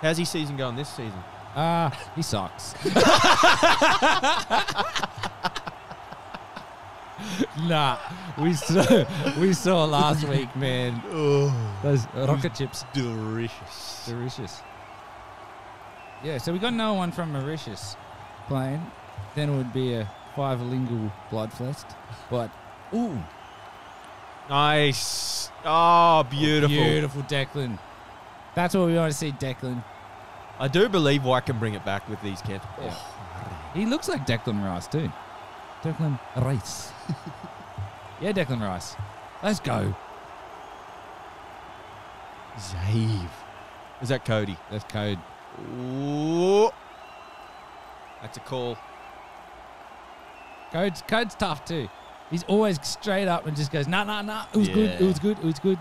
How's his season going this season? Ah, he sucks. [laughs] nah, we saw we saw last week, man. Oh, Those rocket chips, delicious. delicious. Yeah, so we got no one from Mauritius playing. Then it would be a five-lingual bloodfest. But ooh, Nice. Oh, beautiful. beautiful Declan. That's what we want to see, Declan. I do believe White can bring it back with these camps. Yeah. Oh, he looks like Declan Rice too. Declan Rice. [laughs] yeah, Declan Rice. Let's go. Zave. Is that Cody? That's code. Ooh. That's a call. Code's code's tough too. He's always straight up and just goes, nah, nah, nah. It was good. It was good. It was good.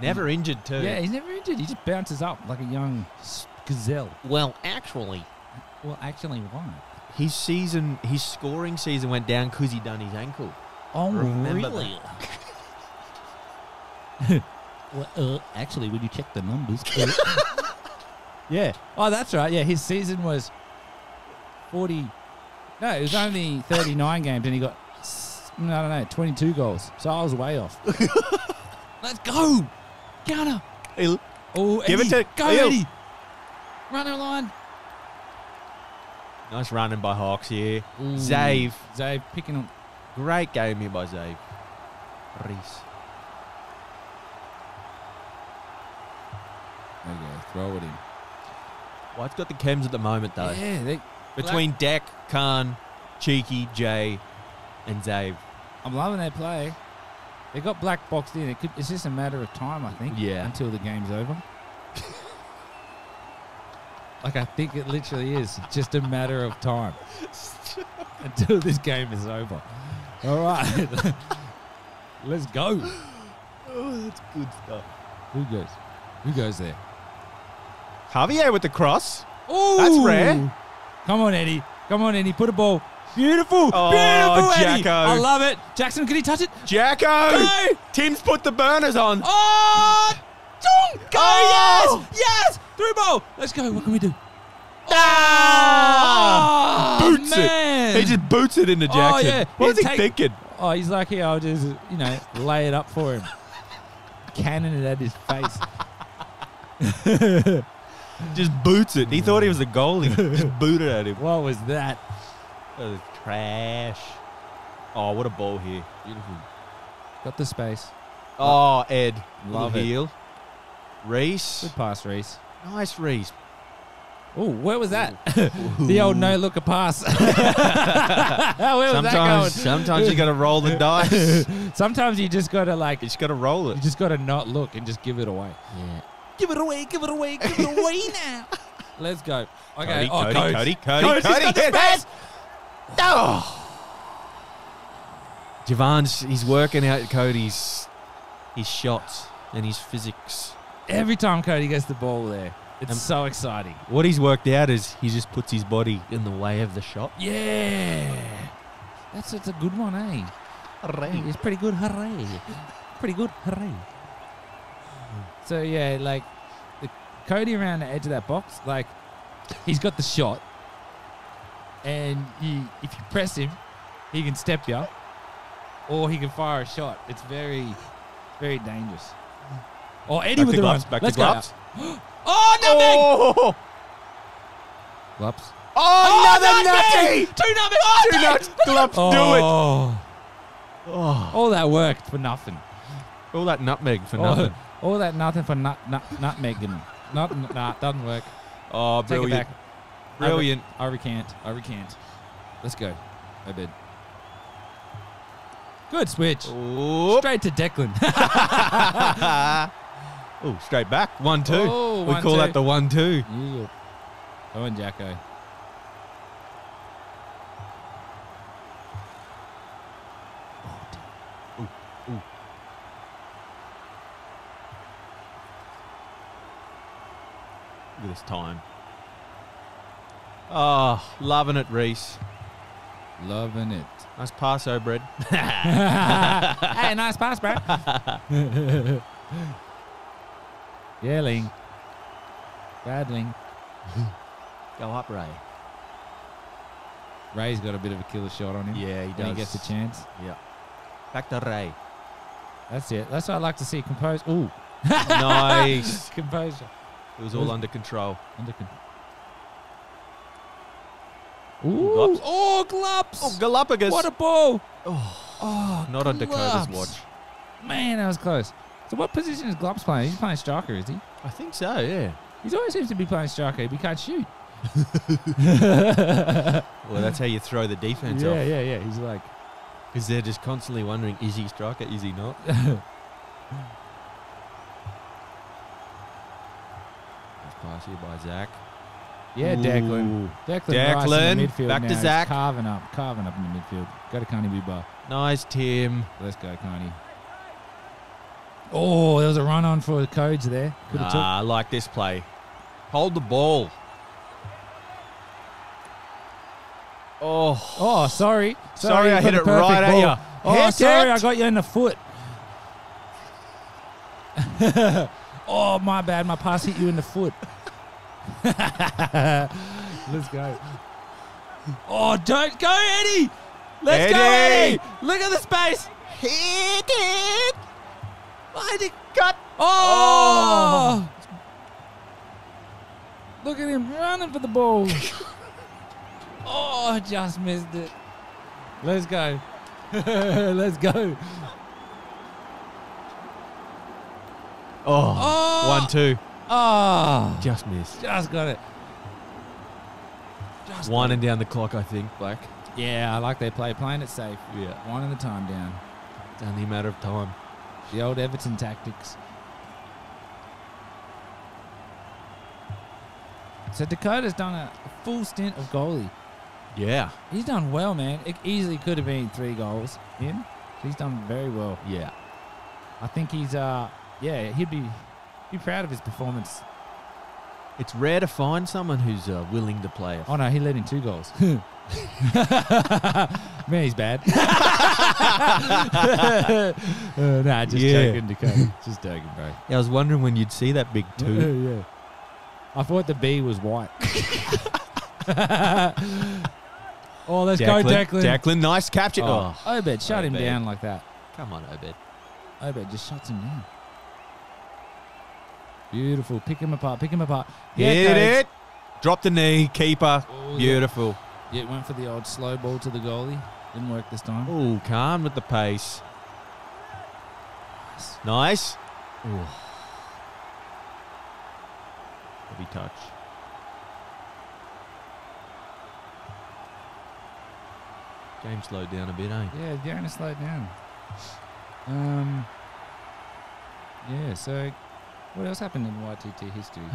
Never injured too. Yeah, he's never injured. He just bounces up like a young gazelle. Well, actually, Well, actually, why? his season, his scoring season went down because he done his ankle. Oh, Remember really? [laughs] [laughs] well, uh, actually, when you check the numbers, uh, [laughs] yeah. Oh, that's right. Yeah, his season was forty. No, it was only thirty-nine games, and he got I don't know twenty-two goals. So I was way off. [laughs] Let's go, counter. He'll- Oh, Give it to- go, Ew. Eddie. Run the line. Nice running by Hawks here. Mm. Ooh. Zave. Zave picking up. Great game here by Zave. Reese. Okay, throw it in. White's got the chems at the moment though. Yeah, they, Between Deck, Khan, Cheeky, Jay, and Zave. I'm loving their play. They got black boxed in. It could, it's just a matter of time, I think. Yeah. Until the game's over. [laughs] like I think it literally is just a matter of time [laughs] until this game is over. All right, [laughs] let's go. Oh, that's good stuff. Who goes? Who goes there? Javier with the cross. Oh, That's rare. Come on, Eddie. Come on, Eddie. Put a ball. Beautiful. Oh, Beautiful, Eddie. Jacko. I love it. Jackson, can he touch it? Jacko! Go. Tim's put the burners on. Oh, Dong! Go! Oh! Yes! Yes! Through ball. Let's go. What can we do? Ah! Oh, Boots man. it. He just boots it into Oh, Jackson. yeah. What was he take- thinking? Oh, he's lucky I'll just, you know, lay it up for him. Cannon it at his face. [laughs] Just boots it. He thought he was a goalie. [laughs] just booted at him. What was that? That was trash. Oh, what a ball here. Beautiful. Got the space. Oh, Ed. Love Little it. heel. Reese. Good pass, Reese. Nice Reese. Oh, where was that? [laughs] the old no looker pass. [laughs] where was Sometimes, sometimes you got to roll the dice. Sometimes you just gotta like, You just got to roll it. you just gotta not look and just give it away. Yeah. Give it away, give it away, give it away [laughs] now. Let's go. Okay. Cody, oh, Cody, Codes. Cody, Cody, Codes, he's Cody, got the hit Oh, Jovan's he's working out Cody's his shots and his physics. Every time Cody gets the ball there, it's Um, so exciting. What he's worked out is he just puts his body in the way of the shot. Yeah. That's, that's a good one, eh? Hooray. It's pretty good, hooray. Pretty good, hooray. So, yeah, like, the Cody around the edge of that box, like, he's got the shot. And you, if you press him, he can step you, or he can fire a shot. It's very, very dangerous. Or Eddie Back with the gloves. run. Back Let's to go. [gasps] Oh, nutmeg! Oh, Gloves. oh, oh another nutmeg! nutty! Two nutmeg! Oh, Two nuts. Gloves, do it. Oh, Oh, all that worked for nothing. all that nutmeg for all, nothing. All that nothing for nut, nut, nutmegging. Not, nah, doesn't work. [laughs] Oh, Take brilliant. it back. Brilliant. I recant. I recant. Let's go. I bid. Good switch. Oh, Straight to Declan. [laughs] [laughs] oh, straight back. One, two. Oh, we one, call two. that the one, two. Yeah. Oh, and Jacko. This time. Oh, loving it, Reese. Loving it. Nice pass, O'Bred. [laughs] hey, nice pass, bro. [laughs] yeah, Ling. Bad [laughs] Go up, Ray. Ray's got a bit of a killer shot on him. Yeah, he When he gets a chance. Yeah. Back to Ray. That's it. That's what I like to see. Compose. Ooh. nice. Composure. It was all under control. Under con- Ooh. Oh, gloves. Oh, Galapagos. what a ball. oh, Oh, not on Dakota's watch. Man, that was close. So what position is Gloves playing? He's playing striker, is he? I think so, yeah. He always seems to be playing striker. He can't shoot. [laughs] [laughs] Well, that's how you throw the defense yeah, off. Yeah, yeah, yeah. He's like, Because they're just constantly wondering, is he striker? Is he not? [laughs] pass here by Zach. yeah, Declan. Ooh. Declan, Rice in the midfield back to now. He's Zach. Carving up, carving up in the midfield. Go to Carney Bar. Nice, Tim. Let's go, Carney. Oh, there was a run on for the codes there. Could have Ah, I like this play. Hold the ball. Oh. Oh, sorry. Sorry, I hit it right perfect at ball. ya. Oh, Hit sorry, it. I got you in the foot. [laughs] oh, my bad. My pass hit you in the foot. [laughs] Let's go. Oh, don't go, Eddie. Let's go, Eddie. Eddie. Look at the space. hit it! Why did cut? Oh! oh! Look at him running for the ball. [laughs] oh, just missed it. Let's go. [laughs] Let's go. Oh, Oh. one, two. Oh, Just missed. just got it. Just Winding down the clock, I think, Black. Yeah, I like their play, playing it safe. Yeah. Winding the time down. It's only a matter of time. The old Everton tactics. So Dakota's done a full stint of goalie. Yeah. He's done well, man. It easily could have been three goals in. He's done very well. Yeah. I think he's uh yeah, he'd be be proud of his performance. It's rare to find someone who's uh, willing to play. Oh no, he led in two goals. [laughs] man, he's bad. [laughs] uh, nah, just Yeah. joking, Dakota. Just joking, bro. yeah, I was wondering when you'd see that big two. [laughs] yeah. I thought the B was white. oh, let's go, Declan. Declan, nice capture. Oh, Oh, Obed, shut him Obed. down like that. come on, Obed. Obed just shuts him down. Beautiful. Pick him apart. Pick him apart. Hit Codes. it. Drop the knee. Keeper. Oh, yeah. Beautiful. Yeah, went for the old slow ball to the goalie. Didn't work this time. Oh, calm with the pace. Nice. Ooh. Heavy touch. Game slowed down a bit, eh? Yeah, has slowed down. Um. Yeah. So, what else happened in YTT history? [sighs]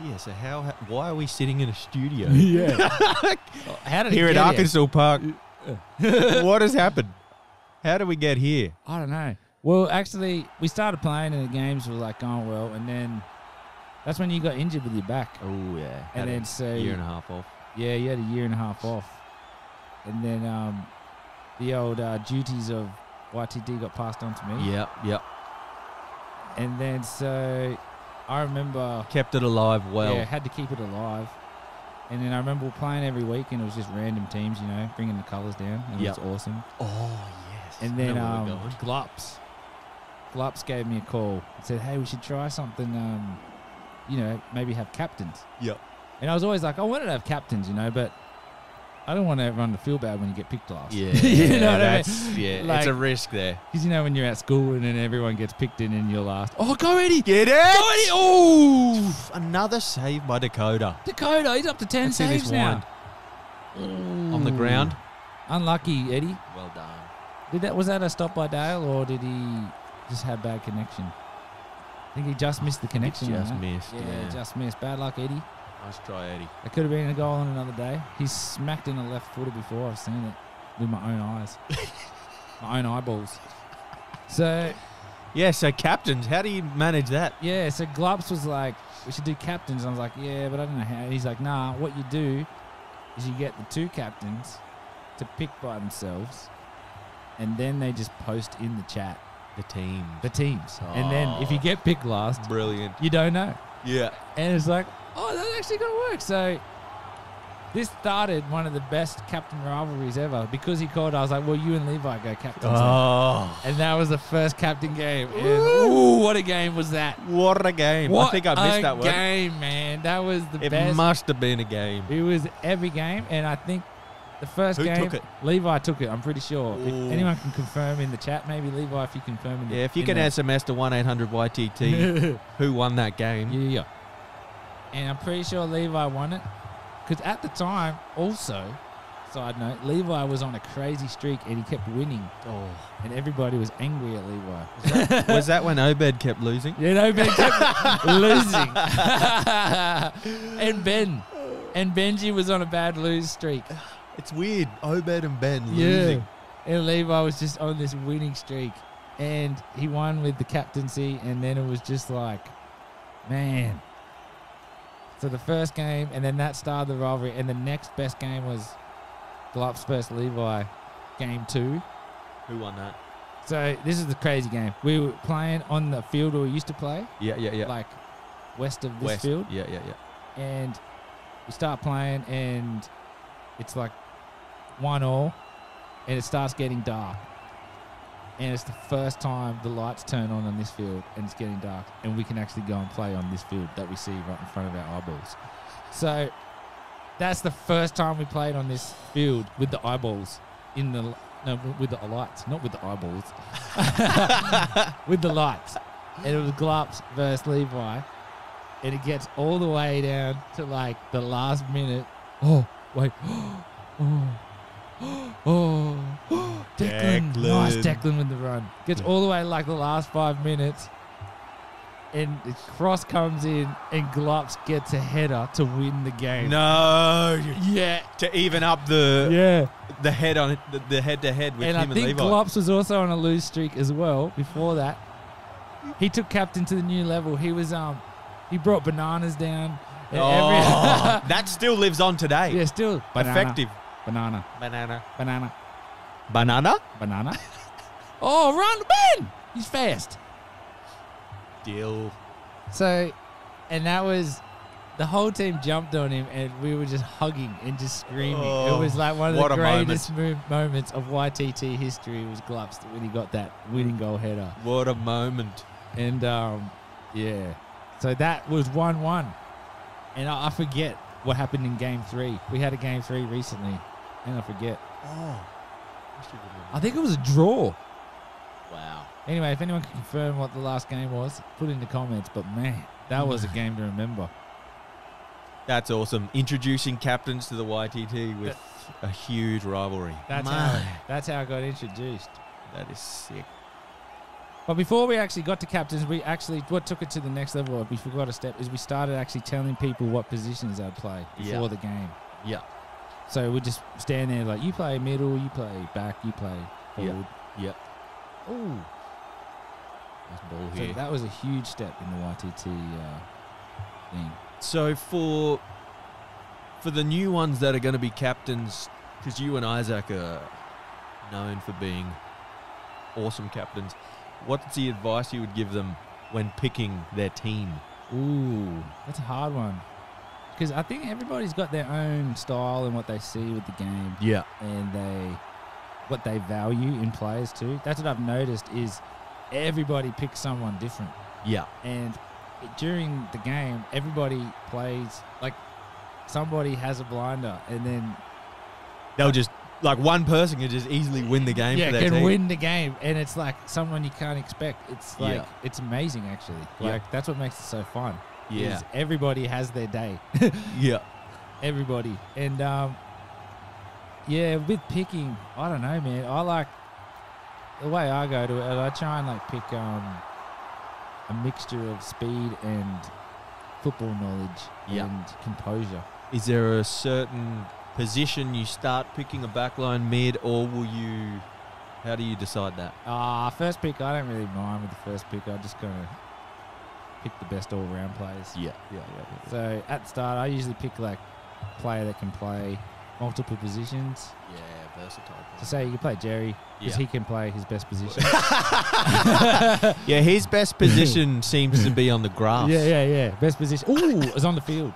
Yeah, so how, ha- why are we sitting in a studio? [laughs] yeah. [laughs] How did Here it at get Arkansas Park. [laughs] what has happened? How did we get here? I don't know. Well, actually, we started playing and the games were like going well, and then that's when you got injured with your back. Oh yeah. And then so a year and a half off. yeah, you had a year and a half off, and then um, the old uh, duties of YTT got passed on to me. Yep, yep. And then so I remember Kept it alive well. yeah, had to keep it alive. And then I remember playing every week, and it was just random teams, you know, bringing the colours down. And Yep. It was awesome. Oh yes. And then um, Glups, Glups gave me a call and said, "Hey, we should try something. Um, you know, maybe have captains." Yep. And I was always like, I wanted to have captains, you know, but I don't want everyone to feel bad when you get picked last. Yeah, [laughs] you know what I mean? that's yeah. Like- it's a risk there. Because you know when you're at school and then everyone gets picked in and you're last. Oh, go Eddie! Get it! Go Eddie! Oh, Another save by Dakota. Dakota, he's up to ten Let's saves now. On the ground. Unlucky, Eddie. Well done. Did that was that a stop by Dale or did he just have bad connection? I think he just missed the connection. on Just that. missed. Yeah, Yeah. just missed. Bad luck, Eddie. Nice try, Eddie. It could have been a goal on another day. He's smacked in a left footer before. I've seen it with my own eyes, [laughs] my own eyeballs. So Yeah. So captains, how do you manage that? yeah, so Glups was like, we should do captains. I was like, yeah, but I don't know how. He's like, nah. What you do is you get the two captains to pick by themselves, and then they just post in the chat The team. the teams. And then if you Oh. get picked last, Brilliant. you don't know. Yeah. And it's like, oh, that's actually going to work. So this started one of the best captain rivalries ever because he called. I was like, well, you and Levi go captain. Oh. And that was the first captain game. And ooh, what a game was that! What a game. What I think I missed a that one. game, man. That was the It best. must have been a game. it was every game, and I think the first Who game took it? Levi took it. I'm pretty sure. If anyone can confirm in the chat, maybe Levi, if you confirm in the Yeah, if you can the- SMS to 1 800 YTT, [laughs] who won that game? Yeah, yeah. And I'm pretty sure Levi won it. Because at the time, also, side note, Levi was on a crazy streak and he kept winning. Oh. And everybody was angry at Levi. Was that when Obed kept losing? Yeah, Ben kept [laughs] losing. [laughs] and Ben. And Benji was on a bad lose streak. It's weird. Obed and Ben Yeah. losing. And Levi was just on this winning streak. And he won with the captaincy. And then it was just like, man. So the first game, and then that started the rivalry. And the next best game was Glups versus Levi, game two. Who won that? So this is the crazy game. We were playing on the field where we used to play, Yeah, yeah, yeah. like west of this West. field. Yeah, yeah, yeah. and we start playing and it's like one all and it starts getting dark and it's the first time the lights turn on on this field and it's getting dark and we can actually go and play on this field that we see right in front of our eyeballs. So that's the first time we played on this field with the eyeballs in the no with the lights not with the eyeballs. [laughs] With the lights. And it was Glups versus Levi. And it gets all the way down to like the last minute. Oh, wait. [gasps] Oh, [gasps] oh, [gasps] oh. Declan. Nice Declan. Declan with the run. Gets all the way like the last five minutes. And the cross comes in, and Glups gets a header to win the game. No. Yeah, To even up the yeah. the head on the, the head to head with And him I and think Levi. Glups was also on a lose streak as well before that. He took captain to the new level. He was um he brought bananas down. and Oh, [laughs] that still lives on today. yeah, still banana, Effective. Banana. Banana. Banana. Banana? Banana. [laughs] oh, run, Ben! He's fast. Deal. So, and that was the whole team jumped on him, and we were just hugging and just screaming. it Oh, was like one of the greatest mo- moments of YTT history. Was Glups when he got that winning goal header, What a moment. and um, yeah. So that was one-one, and I, I forget what happened in game three. We had a game three recently, and I forget. Oh. I think it was a draw. Wow. Anyway, if anyone can confirm what the last game was, put it in the comments. But man, that was a mm. game to remember. That's awesome. Introducing captains to the YTT with a huge rivalry. That's how that's how I got introduced. That is sick. But before we actually got to captains, we actually what took it to the next level. We forgot a step is we started actually telling people what positions they'd play before Yeah. the game. Yeah. So we just stand there like you play middle, you play back, you play forward. Yep. Ooh. Nice ball So here. that was a huge step in the YTT uh, thing. So for for the new ones that are going to be captains, because you and Isaac are known for being awesome captains, what's the advice you would give them when picking their team? Ooh, that's a hard one. Because I think everybody's got their own style and what they see with the game, Yeah. and they what they value in players too. That's what I've noticed is everybody picks someone different, Yeah. and during the game, everybody plays like somebody has a blinder, and then They'll just like one person can just easily win the game yeah, for their can team. win the game, and it's like someone you can't expect. It's like Yeah. it's amazing actually. Yeah. Like that's what makes it so fun. Yeah. is everybody has their day. [laughs] Yeah. everybody. And um, yeah, with picking, I don't know, man. I like the way I go to it. I try and like pick um, a mixture of speed and football knowledge Yeah. and composure. Is there a certain position you start picking a backline mid, or will you? How do you decide that? Ah, first pick, I don't really mind with the first pick. I just kind of pick the best all round players. Yeah. Yeah. Yeah. So at the start, I usually pick like player that can play multiple positions. Yeah. Versatile. So say you can play Jerry because Yeah. he can play his best position. [laughs] [laughs] yeah, his best position seems to be on the grass. Yeah, yeah, yeah. Best position. Ooh, is on the field.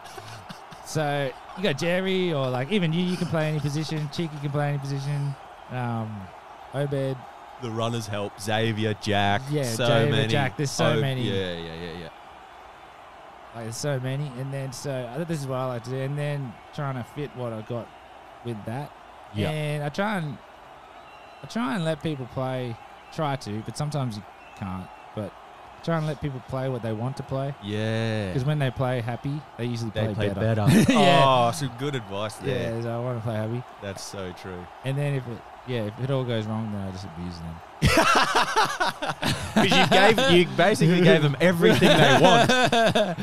So you got Jerry, or like even you, you can play any position. Cheeky can play any position. Um, Obed, The runners help. Xavier, Jack. Yeah, so Xavier, many. Jack, there's so Oh, many. Yeah, yeah, yeah, yeah. Like there's so many. And then so I think this is what I like to do. And then trying to fit what I got with that. Yeah. And I try and I try and let people play. Try to, but sometimes you can't. But try and let people play what they want to play. Yeah. Because when they play happy, they usually They play, play better. [laughs] yeah. Oh, some good advice there. Yeah, so I want to play happy. That's so true. And then if it, yeah, if it all goes wrong, then I just abuse them. [laughs] Because you gave, you basically gave them everything they [laughs] want,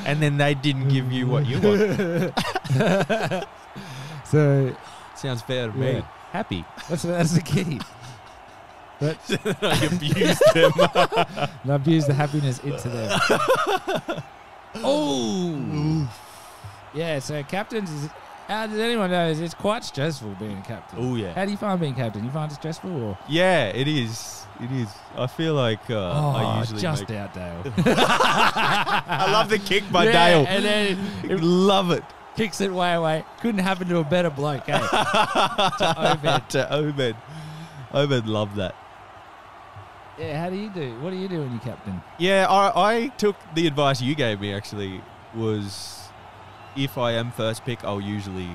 and then they didn't give you what you want. [laughs] so Sounds fair to yeah, me. happy. That's that's the key. But I abused them. and I abuse the happiness into them. oh, yeah. So captains is. How does anyone know? It's quite stressful being a captain. Oh yeah. How do you find being captain? You find it stressful or? Yeah, it is. It is. I feel like uh, oh, I usually just make- out, Dale. [laughs] I love the kick by Yeah, Dale. and then it love it. kicks it way away. Couldn't happen to a better bloke, eh? [laughs] to Obed. to Obed. Obed loved that. Yeah, how do you do? What do you do when you captain? Yeah, I, I took the advice you gave me actually was if I am first pick, I'll usually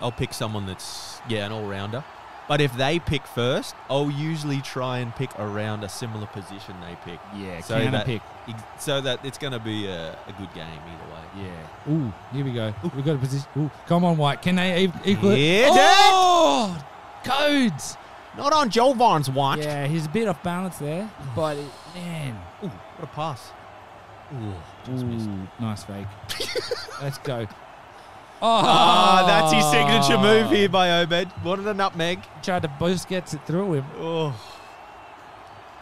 I'll pick someone that's yeah, an all rounder. But if they pick first, I'll usually try and pick around a similar position they pick. Yeah, So counter that- pick. ex- So that it's gonna be a, a good game either way. Yeah. Ooh, here we go. We got a position. Ooh, come on, White. Can they e- equal it? Yeah, Oh, codes. Not on Joel Barnes watch. Yeah, he's a bit off balance there, but it, man, Ooh, what a pass. Ooh, just missed. nice fake. [laughs] Let's go. Oh, Ah, that's his signature move here by Obed. Wanted a nutmeg. Tried to boost, gets it through him. Oh,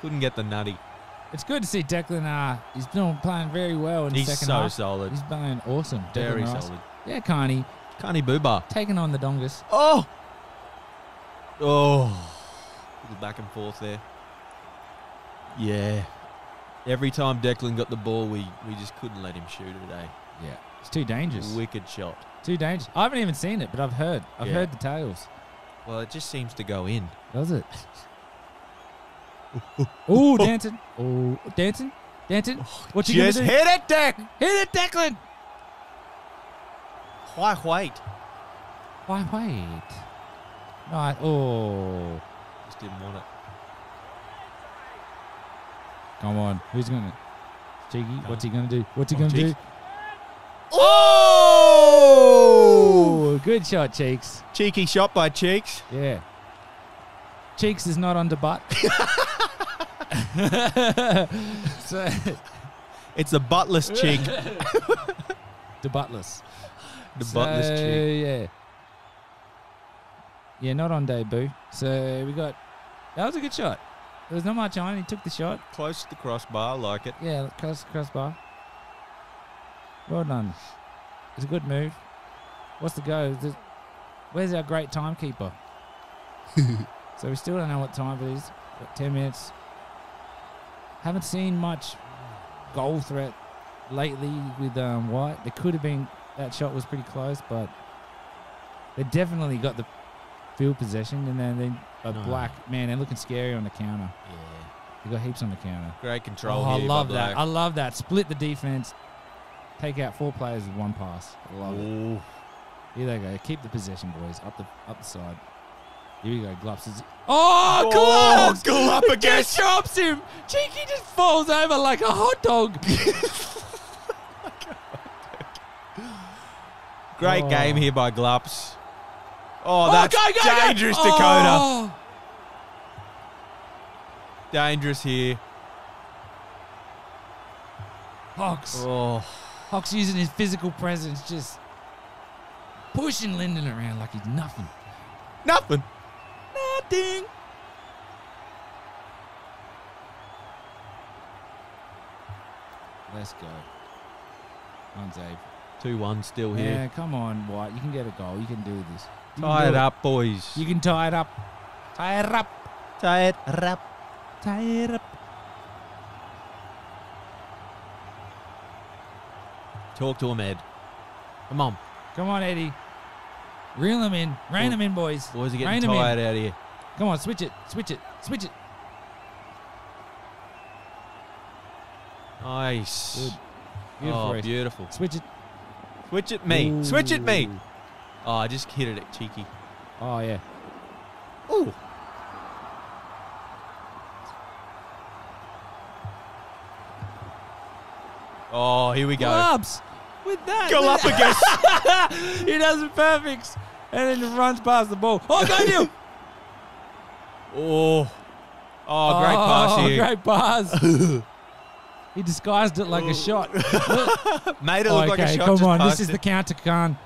couldn't get the nutty. It's good to see Declan. Uh, he's been playing very well in the He's second so half. solid. He's playing awesome. Very Rice. solid. Yeah, Carney Carney Booba. taking on the Dongus. Oh! Oh. Little back and forth there. Yeah. Every time Declan got the ball, we, we just couldn't let him shoot it, eh? Yeah, it's too dangerous. Wicked shot. Too dangerous. I haven't even seen it, but I've heard. I've Yeah. heard the tales. Well, it just seems to go in. Does it? [laughs] oh, dancing. Oh, dancing. Dancing. What you gonna Just do? hit it, Deck! Hit it, Declan. Why wait? Why wait? Right. Oh, Just didn't want it. Come on. Who's gonna? Cheeky. What's he gonna do? What's he Oh, gonna do? Oh, good shot, Cheeks. Cheeky shot by Cheeks. Yeah. Cheeks is not on the butt. [laughs] [laughs] so, It's the buttless cheek. [laughs] the buttless. The so, buttless cheek. Yeah. Yeah, not on debut. So we got That was a good shot. There was not much on. He took the shot. Close to the crossbar, like it. Yeah, close to the crossbar. Well done. It's a good move. What's the go? It- Where's our great timekeeper? [laughs] so we still don't know what time it is. Got ten minutes. Haven't seen much goal threat lately with um, White. There could have been that shot was pretty close, but they definitely got the field possession, and then they a No. black man. They're looking scary on the counter. Yeah. They got heaps on the counter. Great control Oh, I love that. I love that. Split the defense. Take out four players with one pass. I love it. Here they go. Keep the possession, boys. Up the up the side. Here we go. Gloves is. Oh, Oh, gloves! Glove He again. just drops him. Cheeky just falls over like a hot dog. [laughs] Great Oh. game here by Glups. Oh, Oh, that's go, go, go. dangerous, Dakota. Oh. Dangerous here. Hawks. Oh, Hawks using his physical presence, just pushing Linden around like he's nothing. nothing. Nothing. Let's go. On Zabe. 2-1 still here. Yeah, come on, White. You can get a goal. You can do this. Tie it up, boys. You can tie it up. Tie it up. tie it up. Tie it up. Talk to him, Ed. Come on. Come on, Eddie. Reel him in. Rein him in, boys. Boys are Rein getting 'em in. tired out here. Come on, switch it. Switch it. Switch it. Nice. Good. Beautiful. oh, beautiful. Switch it. Switch it me. Switch it me. Oh, I just hit it at cheeky. Oh, yeah. Ooh. Oh, here we go. Gloves. With that. Go up against. [laughs] he does it perfect. And then runs past the ball. Oh, [laughs] go Neil. Oh. Oh, great oh, pass here. Great pass. [laughs] he disguised it like a shot. Made it look okay, like a shot. Okay, come on. This is it. the counter, Khan.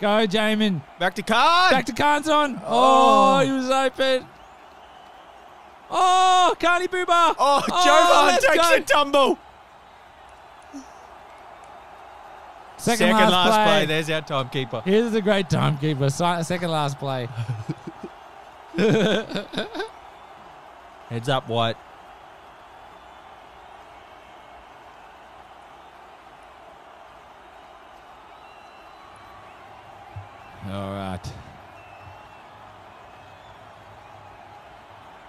Go, Jamin. Back to Khan. Back to Khan's on. Oh, Oh. he was open. Oh, Carney Booba. oh, Oh, Jovan let's takes go. a tumble. Second, last, play. There's our timekeeper. Here's a great timekeeper. Second last play. [laughs] Heads up, White. All right.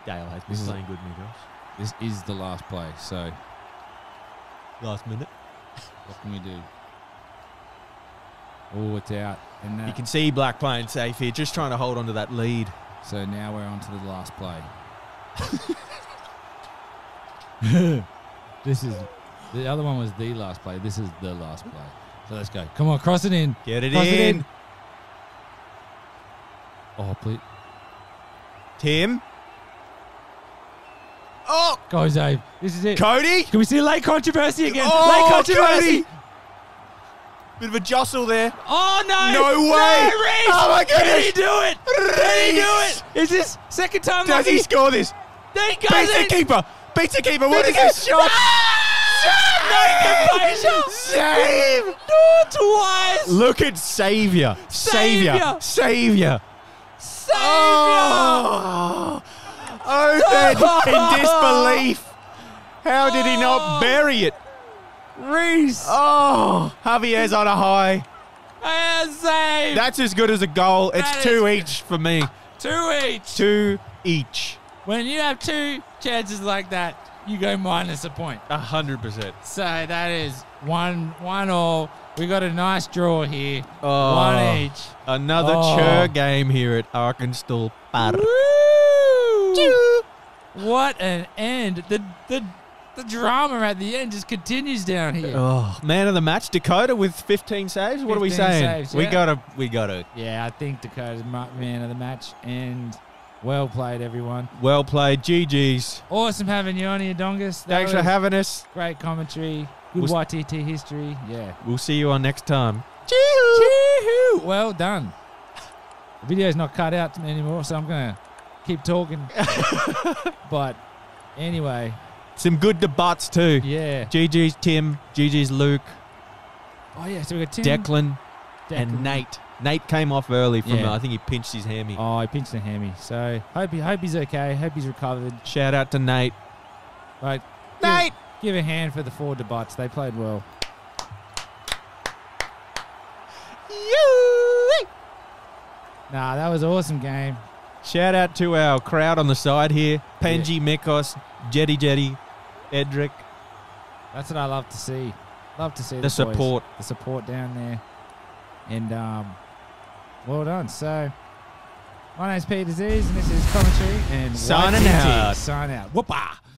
Dale has been This is- playing good, Migos. This is the last play. So Last minute. what can we do? Oh, it's out. And You can see Black playing safe here, just trying to hold on to that lead. so now we're on to the last play. [laughs] this is the other one was the last play. This is the last play. So let's go. Come on, cross it in. Get it Cross in. Oh, please. Tim. Oh, Go, Dave. This is it. Cody. Can we see late controversy again? Oh, late controversy. Cody. Bit of a jostle there. Oh no! No way. No, Reese! Oh, my Can goodness. he do it? Can he do it? Is this second time? Does lucky? he score this? There he Beats goes the keeper. Beats the keeper. What is Beats this shot? Ah! Save! No, twice. Look at Savior. Savior. Saviour. Savior. Savior. Oh, open [laughs] in disbelief. How did he not bury it? Reese. Oh, Javier's on a high. And save. That's as good as a goal. It's That two is- each for me. two each. Two each. When you have two chances like that, you go minus a point. A hundred percent. So that is one, one all. We got a nice draw here. Oh, One each. Another Oh. chur game here at Arkansas Park. What an end. The the the drama at the end just continues down here. Oh, man of the match, Dakota with 15 saves. What are we saying? saves, We gotta, we gotta. Yeah, I think Dakota's man of the match and well played everyone. Well played, GG's. Awesome having you on here, Dongus. That Thanks for having us. great commentary. Good We'll YTT history. Yeah. We'll see you on next time. Chee-hoo. Well done. The video's not cut out anymore, so I'm gonna keep talking. [laughs] but anyway, Some good debuts too. yeah. GG's Tim, GG's Luke, Oh yeah, so we got Tim, Declan, Declan. and Nate. Nate came off early from, Yeah. uh, I think he pinched his hammy. Oh, he pinched the hammy. So hope he hope he's okay. Hope he's recovered. Shout out to Nate. Right, Nate! give, give a hand for the four debuts. They played well. Nah, that was an awesome game. Shout out to our crowd on the side here. Panji, Mikos, Jetty Jetty, Edric. That's what I love to see. Love to see the, The boys. support. the support down there, and um, well done. So, my name's Peter Disease, and this is commentary and Signing out. Sign out. Whoopah.